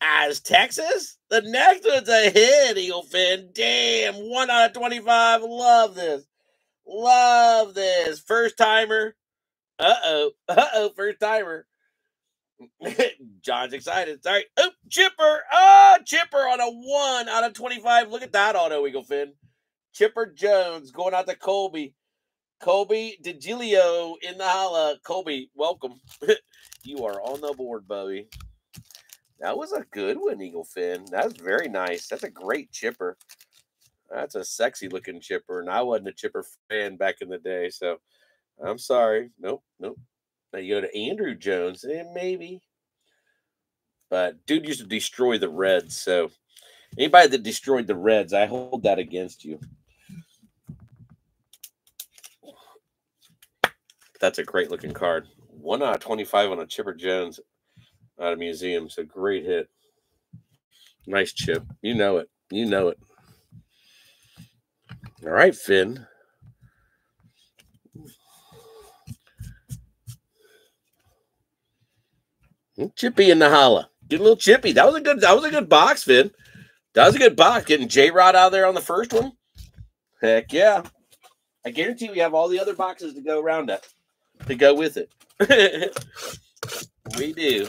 As Texas? The next one's a hit, Eagle fan. Damn, one out of 25. Love this. Love this. First timer. Uh oh. Uh oh. First timer. John's excited. Sorry. Oh, Chipper. Oh, Chipper on a one out of 25. Look at that auto, Eagle Fin. Chipper Jones going out to Colby. Colby DeGilio in the holla. Colby, welcome. you are on the board, Bubby. That was a good one, Eagle Fin. That's very nice. That's a great chipper. That's a sexy looking chipper. And I wasn't a chipper fan back in the day. So I'm sorry. Nope, nope. You go to Andruw Jones, and eh, maybe. But dude used to destroy the Reds. So anybody that destroyed the Reds, I hold that against you. That's a great looking card. One out of 25 on a Chipper Jones out of museum. So great hit. Nice chip. You know it. You know it. All right, Finn. Chippy in the holla. Get a little chippy. That was a good. That was a good box, Finn. That was a good box. Getting J Rod out there on the first one. Heck yeah! I guarantee we have all the other boxes to go around it to go with it. we do.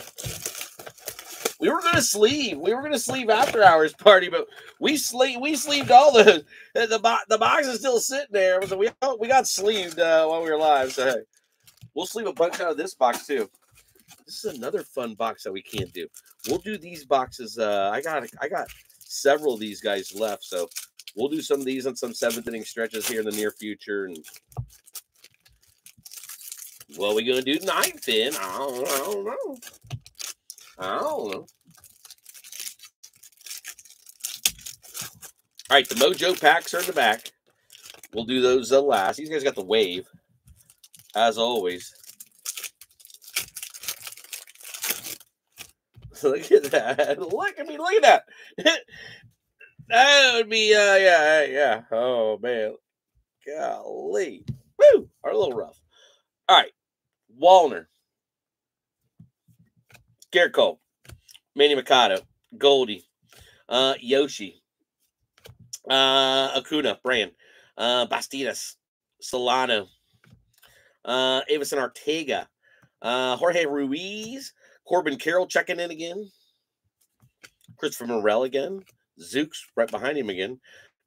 We were gonna sleeve. We were gonna sleeve after hours party, but we sleeve. We sleeved all the the box. The box is still sitting there. So we we got sleeved uh, while we were live. So hey, we'll sleeve a bunch out of this box too. This is another fun box that we can't do. We'll do these boxes. Uh, I got I got several of these guys left, so we'll do some of these on some seventh inning stretches here in the near future. And what are we gonna do tonight, Finn? I don't, I don't know. I don't know. All right, the Mojo packs are in the back. We'll do those uh, last. These guys got the wave, as always. Look at that. Look at me. Look at that. that would be, uh, yeah, yeah. Oh, man. Golly. Woo. Are a little rough. All right. Wallner. Cole. Manny Machado. Goldie. Uh, Yoshi. Uh, Acuna. Brand. Uh, Bastidas. Solano. Uh, Avison Ortega. Uh, Jorge Ruiz, Corbin Carroll checking in again. Christopher Morel again. Zooks right behind him again.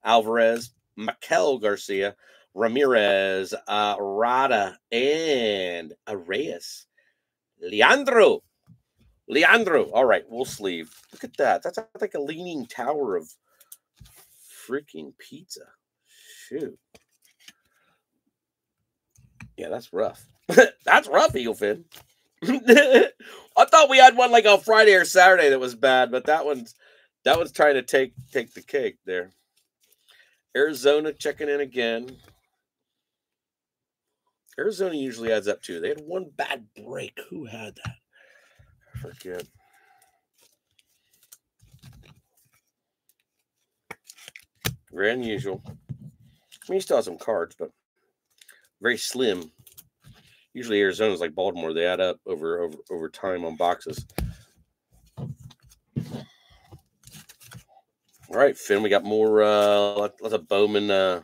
Alvarez, Maikel Garcia, Ramirez, uh, Rada, and Arraez. Leandro. Leandro. All right, we'll sleeve. Look at that. That's like a leaning tower of freaking pizza. Shoot. Yeah, that's rough. that's rough, Eagle Fin. I thought we had one like on Friday or Saturday that was bad, but that one's that one's trying to take take the cake there. Arizona checking in again. Arizona usually adds up too. They had one bad break. Who had that? I forget. Very unusual. I mean, you still have some cards, but very slim. Usually Arizona's like Baltimore. They add up over over over time on boxes. All right, Finn, we got more uh lots of Bowman uh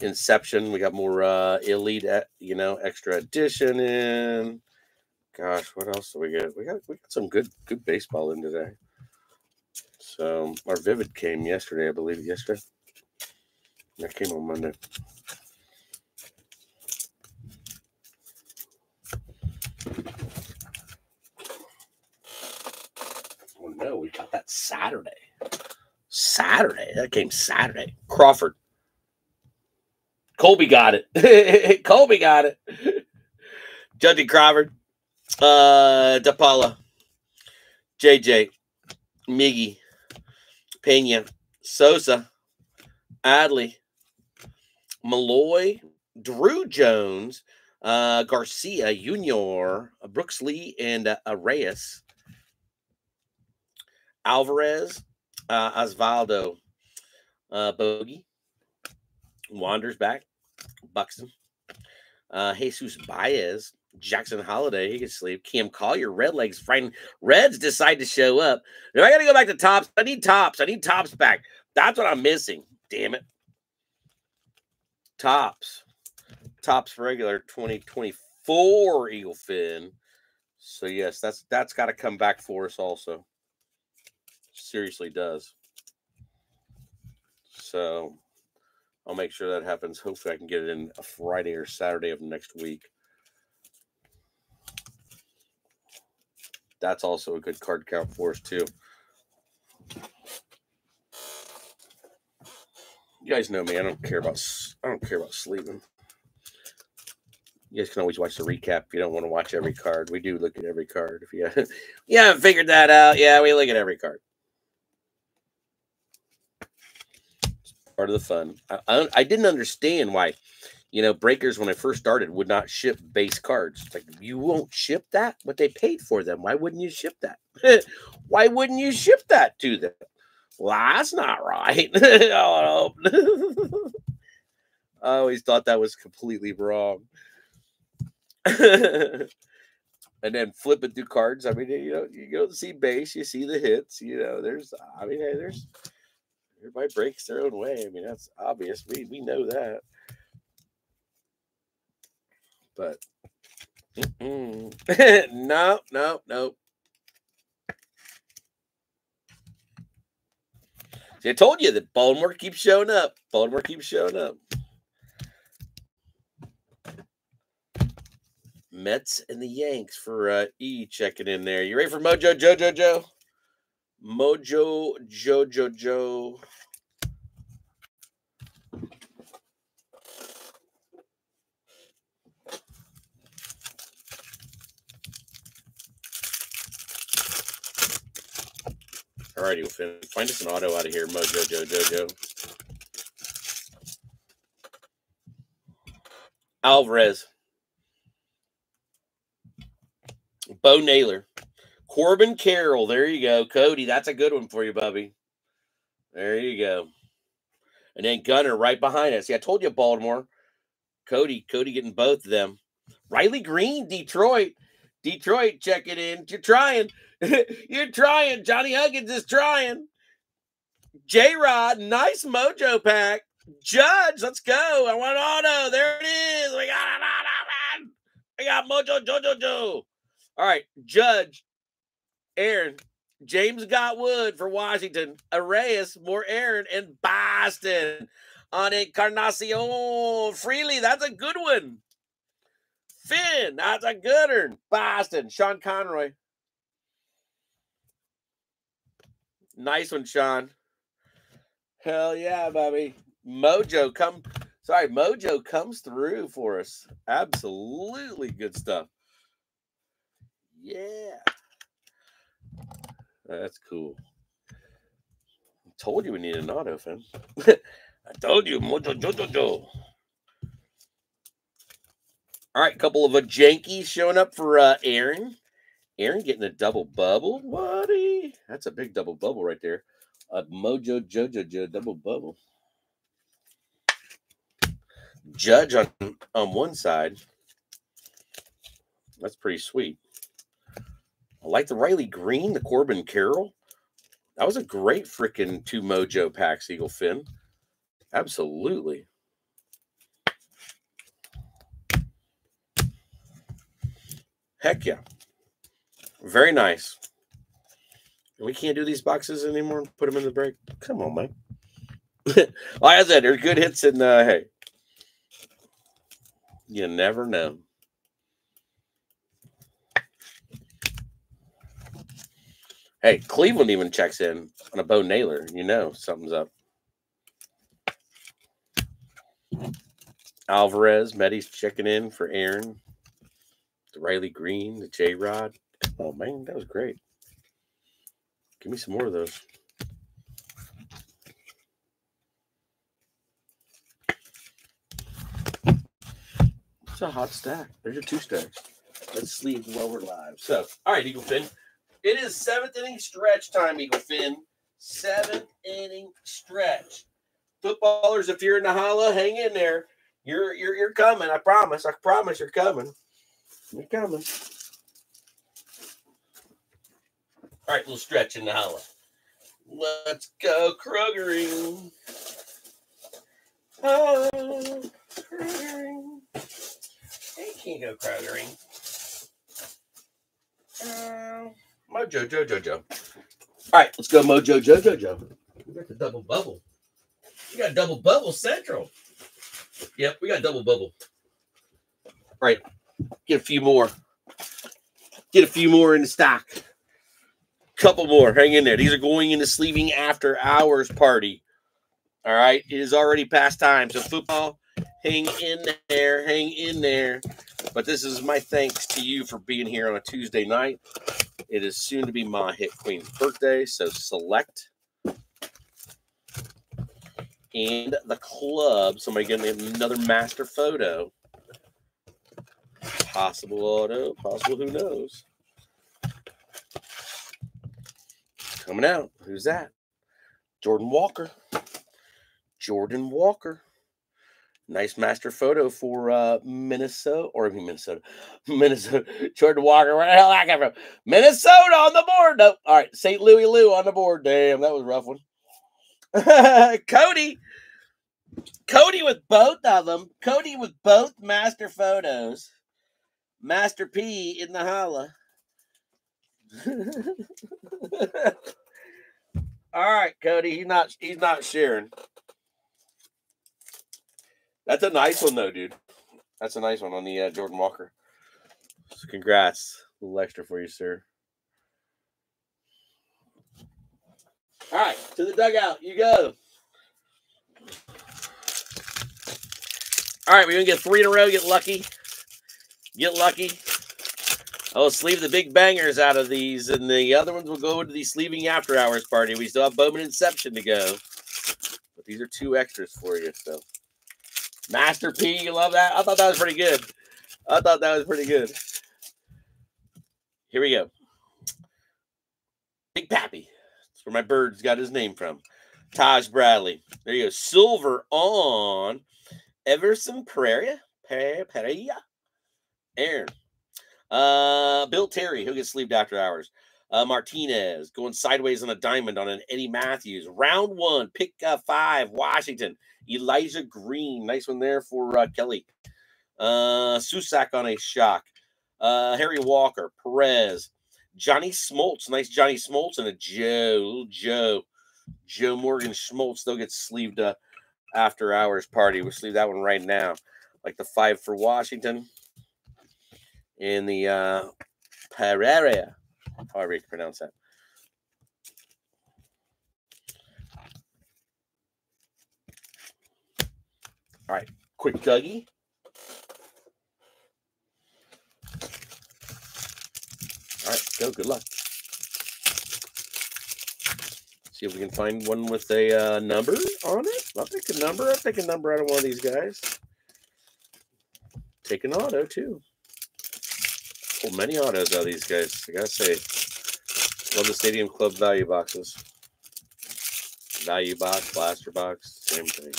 Inception. We got more uh Elite, uh, you know, extra edition in. Gosh, what else do we get? We got we got some good good baseball in today. So our Vivid came yesterday, I believe. Yesterday. That came on Monday. We got that Saturday. Saturday. That came Saturday. Crawford. Colby got it. Colby got it. Judgy Crawford. Uh DePaula. JJ. Miggy. Pena. Sosa. Adley. Malloy. Drew Jones. Uh, Garcia, Junior, Brooks Lee, and uh. Alvarez, uh, Osvaldo, uh, Bogey, Wanders back, Buxton, uh, Jesus Baez, Jackson Holliday, he can sleep. Cam Collier, Red Legs, frightened. Reds decide to show up. If I got to go back to Topps, I need Topps. I need Topps back. That's what I'm missing. Damn it. Topps. Topps regular 2024 Eagle Fin. So yes, that's that's got to come back for us also. Seriously does. So I'll make sure that happens. Hopefully I can get it in a Friday or Saturday of next week. That's also a good card count for us too. You guys know me. I don't care about I don't care about sleeping. You guys can always watch the recap if you don't want to watch every card. We do look at every card. If you, you haven't figured that out, yeah, we look at every card. Part of the fun. I, I, I didn't understand why, you know, breakers when I first started would not ship base cards. It's like you won't ship that, but they paid for them. Why wouldn't you ship that? why wouldn't you ship that to them? Well, that's not right. Oh, I always thought that was completely wrong. and then flipping through cards. I mean, you know, you go see base, you see the hits. You know, there's, I mean, hey, there's everybody breaks their own way. I mean, that's obvious. We we know that. But no, no, no. See, I told you that Baltimore keeps showing up. Baltimore keeps showing up. Mets and the Yanks for uh, E checking in there. You ready for Mojo Jojo Joe? Mojo Jojo Joe. Alrighty, we'll find us an auto out of here, Mojo Jojo Joe. Alvarez. Bo Naylor. Corbin Carroll. There you go. Cody, that's a good one for you, Bubby. There you go. And then Gunnar right behind us. Yeah, I told you Baltimore. Cody, Cody getting both of them. Riley Greene, Detroit. Detroit checking in. You're trying. You're trying. Johnny Huggins is trying. J Rod, nice mojo pack. Judge, let's go. I want auto. There it is. We got an auto, man. We got Mojo Jojo Joe. All right, Judge, Aaron, James got wood for Washington. Arias, more Aaron, and Boston on Encarnacion. Freely, that's a good one. Finn, that's a good one. Boston, Sean Conroy. Nice one, Sean. Hell yeah, baby. Mojo come sorry, Mojo comes through for us. Absolutely good stuff. Yeah. That's cool. I told you we need an auto fan. I told you, Mojo Jojo. All right, couple of a jankies showing up for uh, Aaron. Aaron getting a double bubble. Buddy, That's a big double bubble right there. A Mojo Jojo double bubble. Judge on on one side. That's pretty sweet. I like the Riley Greene, the Corbin Carroll. That was a great freaking two Mojo packs, Eagle Finn. Absolutely. Heck yeah. Very nice. We can't do these boxes anymore put them in the break. Come on, man. like I said, there's good hits and uh hey. You never know. Hey, Cleveland even checks in on a Bo Naylor. You know something's up. Alvarez, Meddy's checking in for Aaron. The Riley Greene, the J Rod. Oh man, that was great. Give me some more of those. It's a hot stack. There's your two stacks. Let's sleep while we're live. So, all right, Eagle Finn. It is seventh inning stretch time, Eagle Finn. Seventh inning stretch. Footballers, if you're in the holla, hang in there. You're you're you're coming. I promise. I promise you're coming. You're coming. All right, little stretch in the holla. Let's go Krugering. Oh, Krugering. Hey, go Krugering. Uh, Mojo Jojo Joe. All right, let's go Mojo Jojo Joe. We got the double bubble. We got double bubble central. Yep, we got double bubble. All right, get a few more. Get a few more in the stock. Couple more. Hang in there. These are going into sleeving after hours party. All right. It is already past time. So football, hang in there. Hang in there. But this is my thanks to you for being here on a Tuesday night. It is soon to be my hit queen's birthday. So select and the club. Somebody getting another master photo. Possible auto, possible who knows. Coming out. Who's that? Jordan Walker. Jordan Walker. Nice master photo for uh, Minnesota, or Minnesota, Minnesota. Jordan Walker, where the hell I come from? Minnesota on the board. No, all right, St. Louis Lou on the board. Damn, that was a rough one. Cody, Cody with both of them. Cody with both master photos. Master P in the holla. All right, Cody. He's not. He's not sharing. That's a nice one, though, dude. That's a nice one on the uh, Jordan Walker. So congrats. A little extra for you, sir. All right, to the dugout. You go. All right, we're gonna get three in a row. Get lucky. Get lucky. Oh, sleeve the big bangers out of these, and the other ones will go into the sleeving after hours party. We still have Bowman Inception to go, but these are two extras for you. So, Master P, you love that? I thought that was pretty good. I thought that was pretty good. Here we go. Big Papi. That's where my bird's got his name from. Taj Bradley. There you go. Silver on Everson Pereira. Pereira. Aaron. Uh, Bill Terry, he'll get sleeved after hours. Uh, Martinez going sideways on a diamond on an Eddie Mathews. Round one, pick uh, five, Washington. Elijah Green, nice one there for uh, Kelly. Uh, Susak on a shock. Uh, Harry Walker, Perez, Johnny Smoltz, nice Johnny Smoltz, and a Joe, Joe, Joe Morgan Schmaltz. They'll get sleeved uh, after hours party. We'll sleeve that one right now, like the five for Washington in the uh, Pereira, however you pronounce that. All right, quick Dougie. All right, go. Good luck. See if we can find one with a uh, number on it. I'll take a number. I'll take a number out of one of these guys. Take an auto too. Pull many autos out of these guys. I gotta say, love the Stadium Club value boxes. Value box, blaster box, same thing.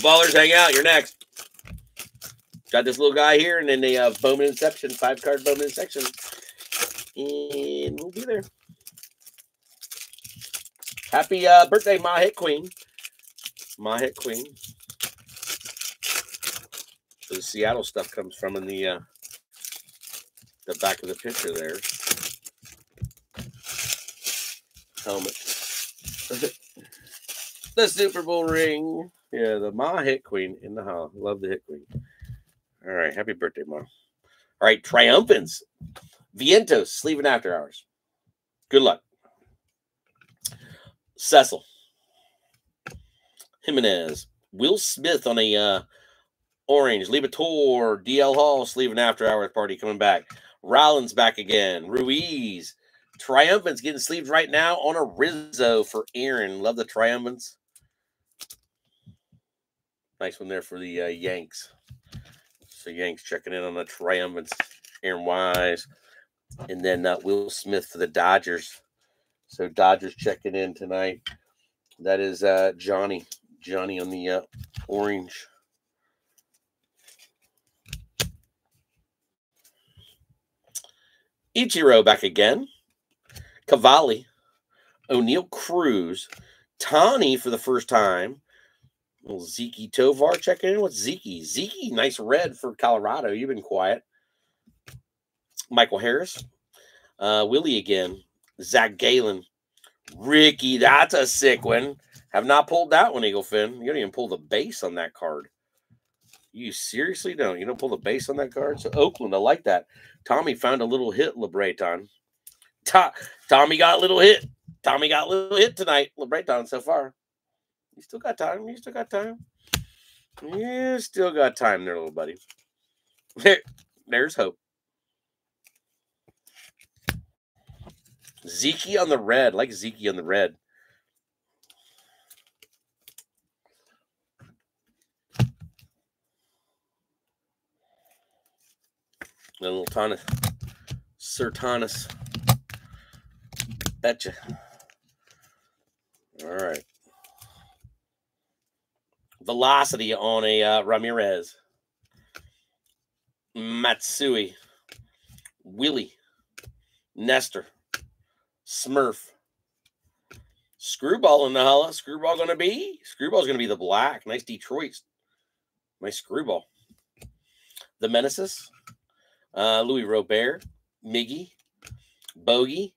Footballers, hang out. You're next. Got this little guy here, and then the uh, Bowman Inception, five card Bowman Inception. And we'll be there. Happy uh, birthday, My Hit Queen. My Hit Queen. So the Seattle stuff comes from in the uh, the back of the picture there. Helmet. the Super Bowl ring. Yeah, the Ma Hit Queen in the hall. Love the Hit Queen. All right. Happy birthday, Ma. All right. Triumphants. Vientos, sleeve after hours. Good luck. Cecil. Jimenez. Will Smith on a uh, orange. Libertor. DL Hall, sleeve after hours party coming back. Rollins back again. Ruiz. Triumphants getting sleeved right now on a Rizzo for Aaron. Love the Triumphants. Nice one there for the uh, Yanks. So Yanks checking in on the triumphants. Aaron Wise. And then uh, Will Smith for the Dodgers. So Dodgers checking in tonight. That is uh, Johnny. Johnny on the uh, orange. Ichiro back again. Cavalli. Oneil Cruz. Tani for the first time. Little Zeke Tovar checking in with Zeke. Zeke, nice red for Colorado. You've been quiet. Michael Harris. Uh, Willie again. Zach Gallen. Ricky, that's a sick one. Have not pulled that one, Eagle Finn. You don't even pull the base on that card. You seriously don't. You don't pull the base on that card. So Oakland, I like that. Tommy found a little hit, LeBreton. To- Tommy got a little hit. Tommy got a little hit tonight, LeBreton, so far. You still got time. You still got time. You still got time there, little buddy. There's hope. Zeke on the red. Like Zeke on the red. A little Thomas. Sir Thomas. Betcha. All right velocity on a uh, Ramirez. Matsui, Willie, Nestor, Smurf, Screwball in the holla. Screwball going to be? Screwball's going to be the black. Nice Detroit. Nice Screwball. The Meneses, uh, Luis Robert, Miggy, Bogey,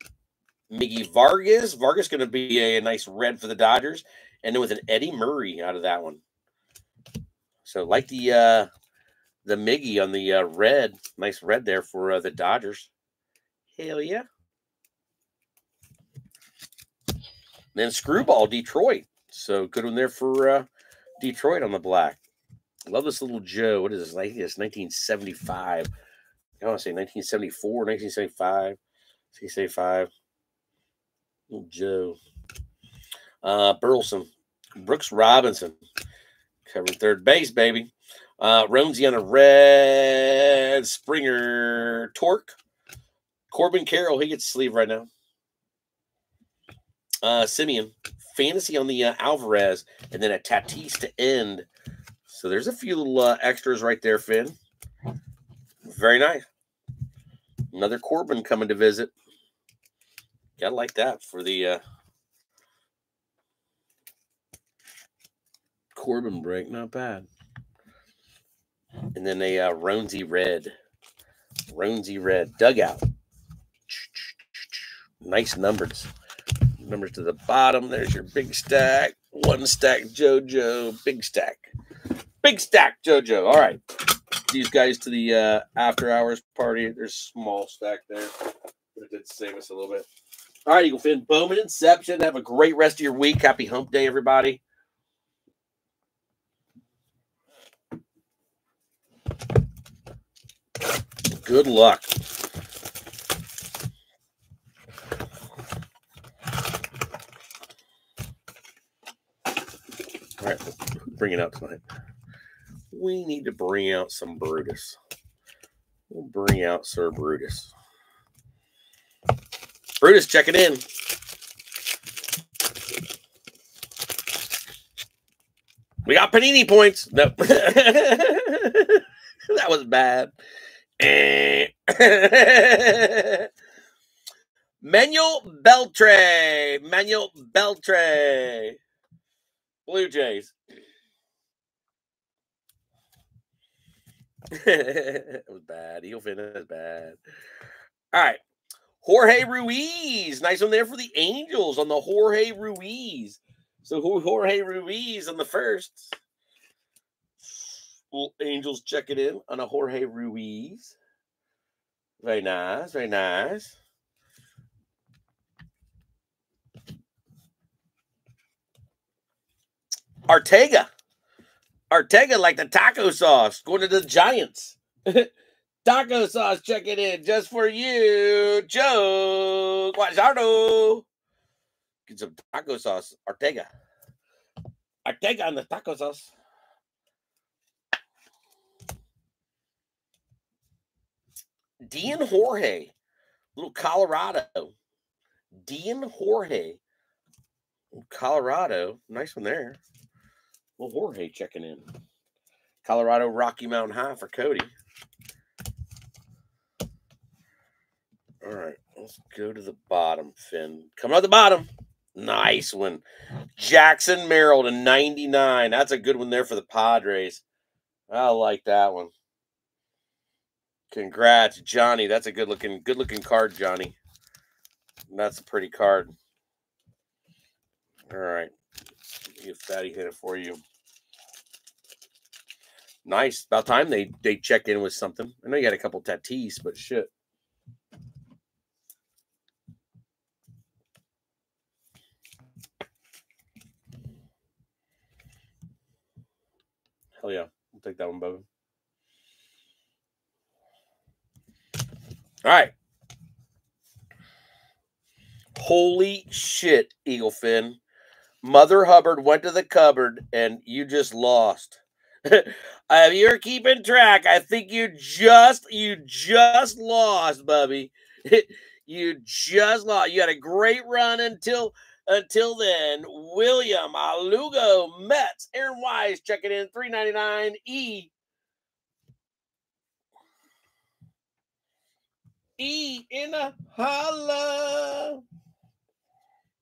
Miggy Vargas. Vargas going to be a, a nice red for the Dodgers. And then with an Eddie Murray out of that one. So like the uh the Miggy on the uh, red, nice red there for uh, the Dodgers. Hell yeah. Then Screwball Detroit. So good one there for uh, Detroit on the black. Love this little Joe. What is this? I think it's 1975. I want to say 1974, 1975, 1975. Little Joe. Uh, Burleson. Brooks Robinson. Covering third base, baby. Uh, Ronesy on a red. Springer Torque. Corbin Carroll, he gets sleeve right now. Uh, Semien. Fantasy on the uh, Alvarez. And then a Tatis to end. So there's a few little uh, extras right there, Finn. Very nice. Another Corbin coming to visit. Gotta like that for the uh, Corbin break, not bad. And then a uh, Ronesy Red. Ronesy Red dugout. Nice numbers. Numbers to the bottom. There's your big stack. One stack JoJo. Big stack. Big stack JoJo. All right. These guys to the uh, after hours party. There's small stack there. But it did save us a little bit. All right, Eagle Finn. Bowman Inception. Have a great rest of your week. Happy hump day, everybody. Good luck. All right, bring it out tonight. We need to bring out some Brutus. We'll bring out Sir Brutus. Brutus, check it in. We got Panini points. No. that was bad. Eh, Manuel Beltre. Manuel Beltre. Blue Jays. it was bad. Eagle fin is bad. All right. Jorge Ruiz. Nice one there for the Angels on the Jorge Ruiz. So Jorge Ruiz on the first. Angels check it in on a Jorge Ruiz. Very nice. Very nice. Artega. Artega like the taco sauce going to the Giants. taco sauce, check it in just for you, Joe Guajardo. Get some taco sauce, Artega. Artega on the taco sauce. Dyan Jorge, little Colorado. Dyan Jorge, Colorado. Nice one there. Well, Jorge checking in. Colorado Rocky Mountain High for Cody. All right, let's go to the bottom, Finn. Coming out the bottom. Nice one. Jackson Merrill to 99. That's a good one there for the Padres. I like that one. Congrats, Johnny. That's a good looking, good looking card, Johnny. That's a pretty card. All right. You fatty hit it for you. Nice. About time they they check in with something. I know you had a couple tattoos, but shit. Hell yeah. I'll take that one, Bubba. All right. Holy shit, Eagle Fin. Mother Hubbard went to the cupboard and you just lost. if you're keeping track, I think you just you just lost, Bubby. you just lost. You had a great run until until then. William Alugo Mets. Aaron Wise checking in 399 E E in a holla.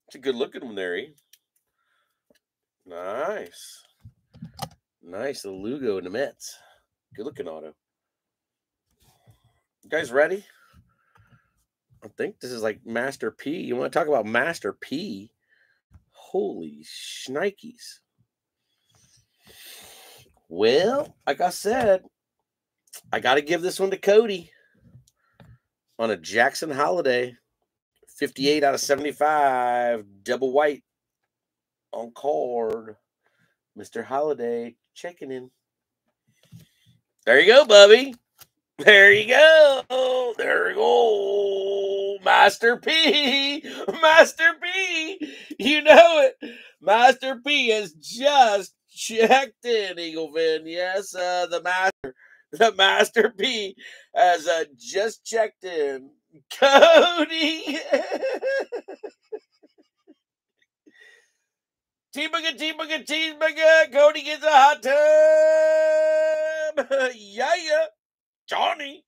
It's a good looking one there, E. Nice. Nice. The Lugo and the Mets. Good looking auto. You guys ready? I think this is like Master P. You want to talk about Master P? Holy shnikes. Well, like I said, I got to give this one to Cody on a Jackson Holliday, 58 out of 75, double white on card. Mr. Holliday checking in. There you go, Bubby. There you go. There you go. Master P. Master P. You know it. Master P has just checked in, Eagle Eaglevin. Yes, uh, the master the Master P has uh, just checked in. Cody. T-bugger, T-bugger, cheeseburger. Cody gets a hot tub. yeah, yeah. Johnny.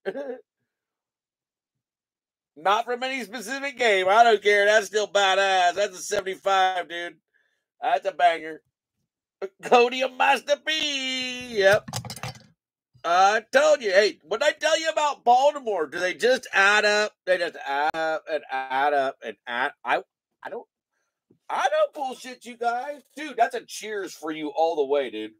Not from any specific game. I don't care. That's still badass. That's a 75, dude. That's a banger. Cody a Master P. Yep. I told you. Hey, what I tell you about Baltimore? Do they just add up? They just add up and add up and add. I I don't I don't bullshit you guys, dude. That's a cheers for you all the way, dude.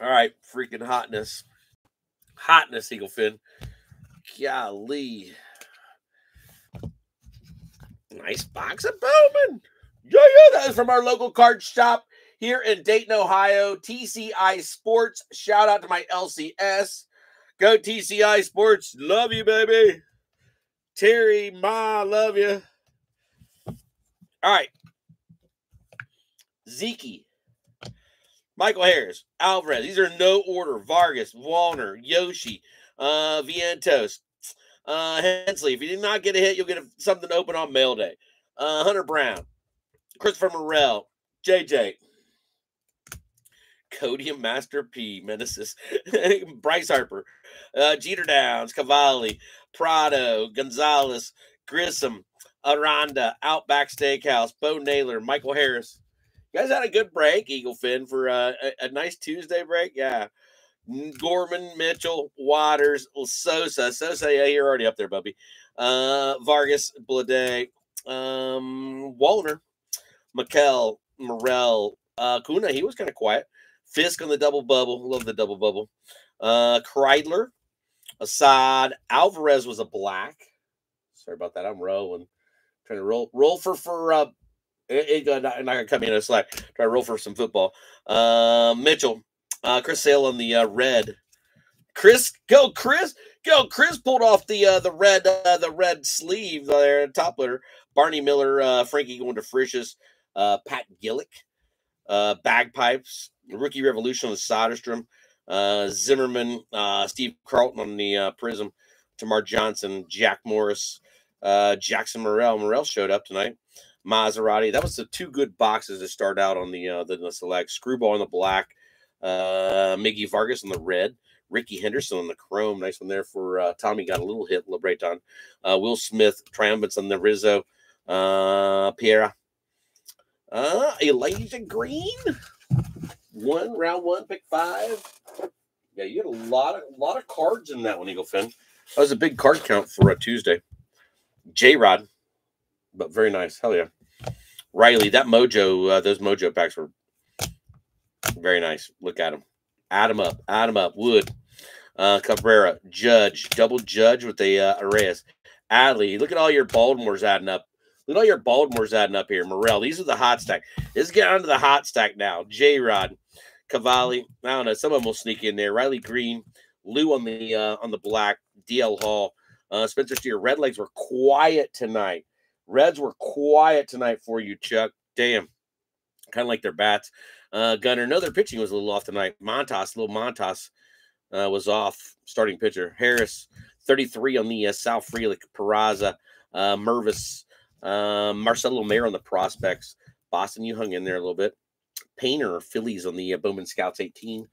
All right, freaking hotness, hotness, Eagle Fin. Golly. Nice box of Bowman. Yeah, yeah, that is from our local card shop here in Dayton, Ohio. TCI Sports. Shout out to my LCS. Go TCI Sports. Love you, baby. Terry, Ma, love you. All right. Zeke, Michael Harris, Alvarez. These are no order. Vargas, Wallner, Yoshi, uh, Vientos, uh, Hensley. If you did not get a hit, you'll get a, something open on mail day. Uh, Hunter Brown, Christopher Morel, JJ, Cody Master P, Meneses, Bryce Harper, uh, Jeter Downs, Cavalli, Prado, Gonzalez, Grissom, Aranda, Outback Steakhouse, Bo Naylor, Michael Harris. You guys had a good break, Eagle Fin, for uh, a, a nice Tuesday break. Yeah. Gorman, Mitchell, Waters, Sosa. Sosa, yeah, you're already up there, Bubby. Uh, Vargas, Blade, um, Wallner, McKell, Morel, uh, Kuna, he was kind of quiet. Fisk on the double bubble. Love the double bubble. Uh, Kreidler, Assad, Alvarez was a black. Sorry about that. I'm rolling. Trying to roll roll for for uh it, it not, not gonna come in a slack. Try to roll for some football. Uh Mitchell, uh Chris Sale on the uh, red. Chris, go Chris, go Chris pulled off the uh the red uh, the red sleeve there top litter. Barney Miller, uh Frankie going to Frisch's, uh Pat Gillick, uh bagpipes, rookie revolution on the Soderstrom, uh Zimmerman, uh Steve Carlton on the uh prism, Termarr Johnson, Jack Morris, uh Jackson Morel. Morel showed up tonight. Maserati. That was the two good boxes to start out on the uh the, the select. Screwball in the black, uh Miggy Vargas on the red. Rickey Henderson on the chrome. Nice one there for uh, Tommy. Got a little hit, LeBreton. Uh, Will Smith, triumphants on the Rizzo. Uh, Piera. Uh, Elijah Green. One round one, pick five. Yeah, you had a lot of a lot of cards in that one, Eagle Fin. That was a big card count for a Tuesday. J Rod, but very nice. Hell yeah. Riley, that mojo, uh, those mojo packs were very nice. Look at them. Add them up. Add them up. Wood, uh, Cabrera, Judge, double Judge with the uh, Arraez. Adley, look at all your Baltimore's adding up. Look at all your Baltimore's adding up here. Morel, these are the hot stack. Let's get onto the hot stack now. J Rod, Cavalli. I don't know. Some of them will sneak in there. Riley Greene, Lou on the uh, on the black. DL Hall, uh, Spencer Steer. Red legs were quiet tonight. Reds were quiet tonight for you, Chuck. Damn, kind of like their bats. Uh, Gunnar, no, their pitching was a little off tonight. Montas, little Montas, uh, was off. Starting pitcher Harris, 33 on the uh, Sal Frelick, Peraza, uh, Mervis, um, Marcelo Mayer on the prospects. Boston, you hung in there a little bit. Painter, Phillies on the uh, Bowman Scouts 18.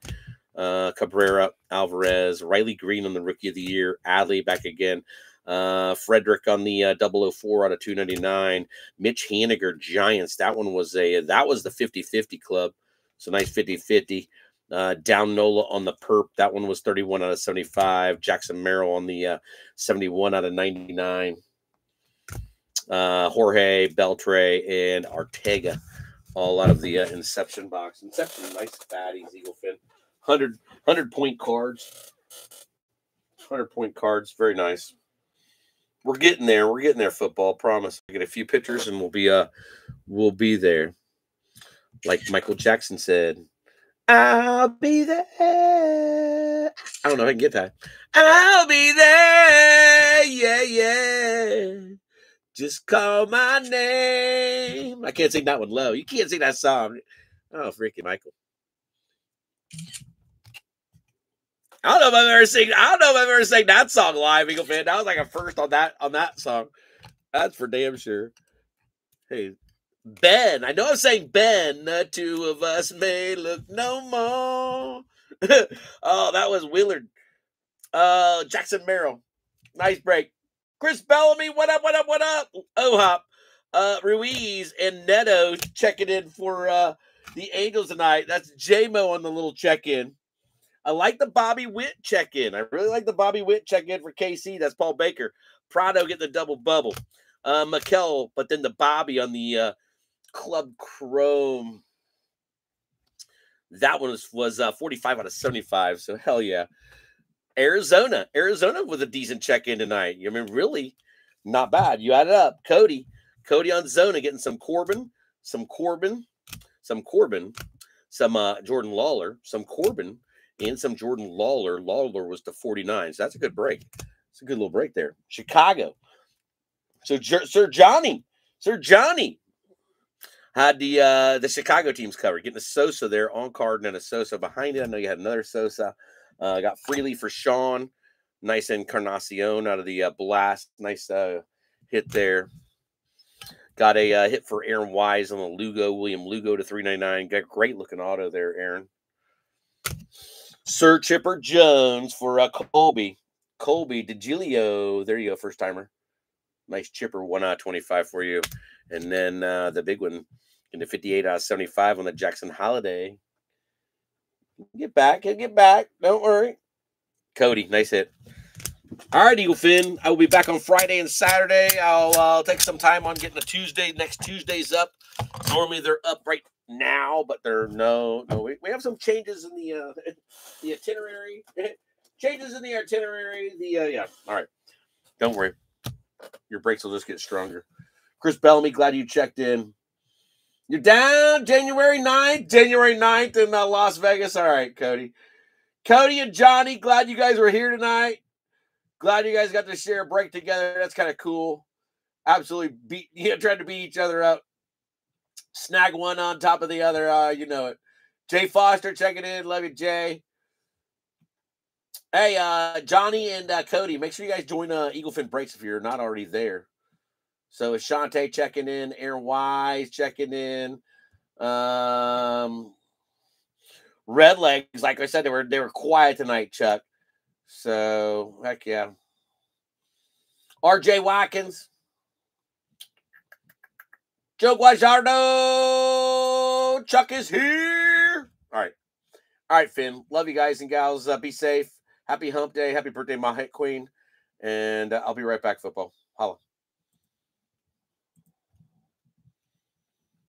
Uh, Cabrera, Alvarez, Riley Greene on the Rookie of the Year. Adley back again. Uh, Frederick on the uh, 004 out of 299. Mitch Haniger, Giants. That one was a that was the 50-50 club. So nice 50-50. Uh, down Nola on the perp. That one was 31 out of 75. Jackson Merrill on the uh, 71 out of 99. Uh, Jorge, Beltre, and Artega all out of the uh, Inception box. Inception, nice fatties, Eagle Fin. 100, 100 point cards. 100 point cards. Very nice. We're getting there. We're getting there, football. Promise. Get a few pictures and we'll be uh we'll be there. Like Michael Jackson said, I'll be there. I don't know if I can get that. I'll be there. Yeah, yeah. Just call my name. I can't sing that one low. You can't sing that song. Oh, freaking Michael. I don't know if I've ever seen. I don't know if I've ever sang that song live, Eagle fan. That was like a first on that on that song. That's for damn sure. Hey, Ben. I know I'm saying Ben. The two of us may look no more. oh, that was Willard. Uh, Jackson Merrill. Nice break. Chris Bellamy. What up? What up? What up? Oh hop. uh, Ruiz and Neto checking in for uh, the Angels tonight. That's J-Mo on the little check-in. I like the Bobby Witt check-in. I really like the Bobby Witt check-in for KC. That's Paul Baker. Prado getting the double bubble. Uh, Mikel, but then the Bobby on the uh, Club Chrome. That one was, was uh, 45 out of 75. So hell yeah. Arizona. Arizona with a decent check-in tonight. I mean, really not bad. You add it up. Cody. Cody on Zona getting some Corbin, some Corbin, some Corbin, some uh, Jordan Lawlar, some Corbin, and some Jordan Lawlar. Lawlar was to 49. So that's a good break. It's a good little break there. Chicago. So Sir Johnny, Sir Johnny had the uh the Chicago teams covered, getting a Sosa there on card and a Sosa behind it. I know you had another Sosa. Uh, got Freely for Sean. Nice Encarnacion out of the uh, blast. Nice uh, hit there. Got a uh, hit for Aaron Wise on the Lugo, William Lugo to 399. Got great looking auto there, Aaron. Sir Chipper Jones for uh, Colby. Colby DeGilio. There you go, first timer. Nice chipper, one out of 25 for you. And then uh, the big one in the 58 out of 75 on the Jackson Holliday. Get back, He'll get back. Don't worry. Cody, nice hit. All right, Eagle Finn. I will be back on Friday and Saturday. I'll uh, take some time on getting the Tuesday, next Tuesdays up. Normally they're up right now, but they're no, no. We, we have some changes in the uh, the itinerary. changes in the itinerary. The uh, yeah. All right. Don't worry. Your brakes will just get stronger. Chris Bellamy, glad you checked in. You're down January 9th, January 9th in uh, Las Vegas. All right, Cody. Cody and Johnny, glad you guys were here tonight. Glad you guys got to share a break together. That's kind of cool. Absolutely beat, you know, trying to beat each other up. Snag one on top of the other. Uh, you know it. Jay Foster checking in. Love you, Jay. Hey, uh, Johnny and uh, Cody, make sure you guys join uh, Eaglefin Breaks if you're not already there. So it's Shante checking in, Aaron Wise checking in. Um, Red Legs, like I said, they were they were quiet tonight, Chuck. So heck yeah. RJ Watkins. Joe Guajardo. Chuck is here. All right. All right, Finn. Love you guys and gals. Uh, be safe. Happy hump day. Happy birthday, my queen. And uh, I'll be right back, football. Holla.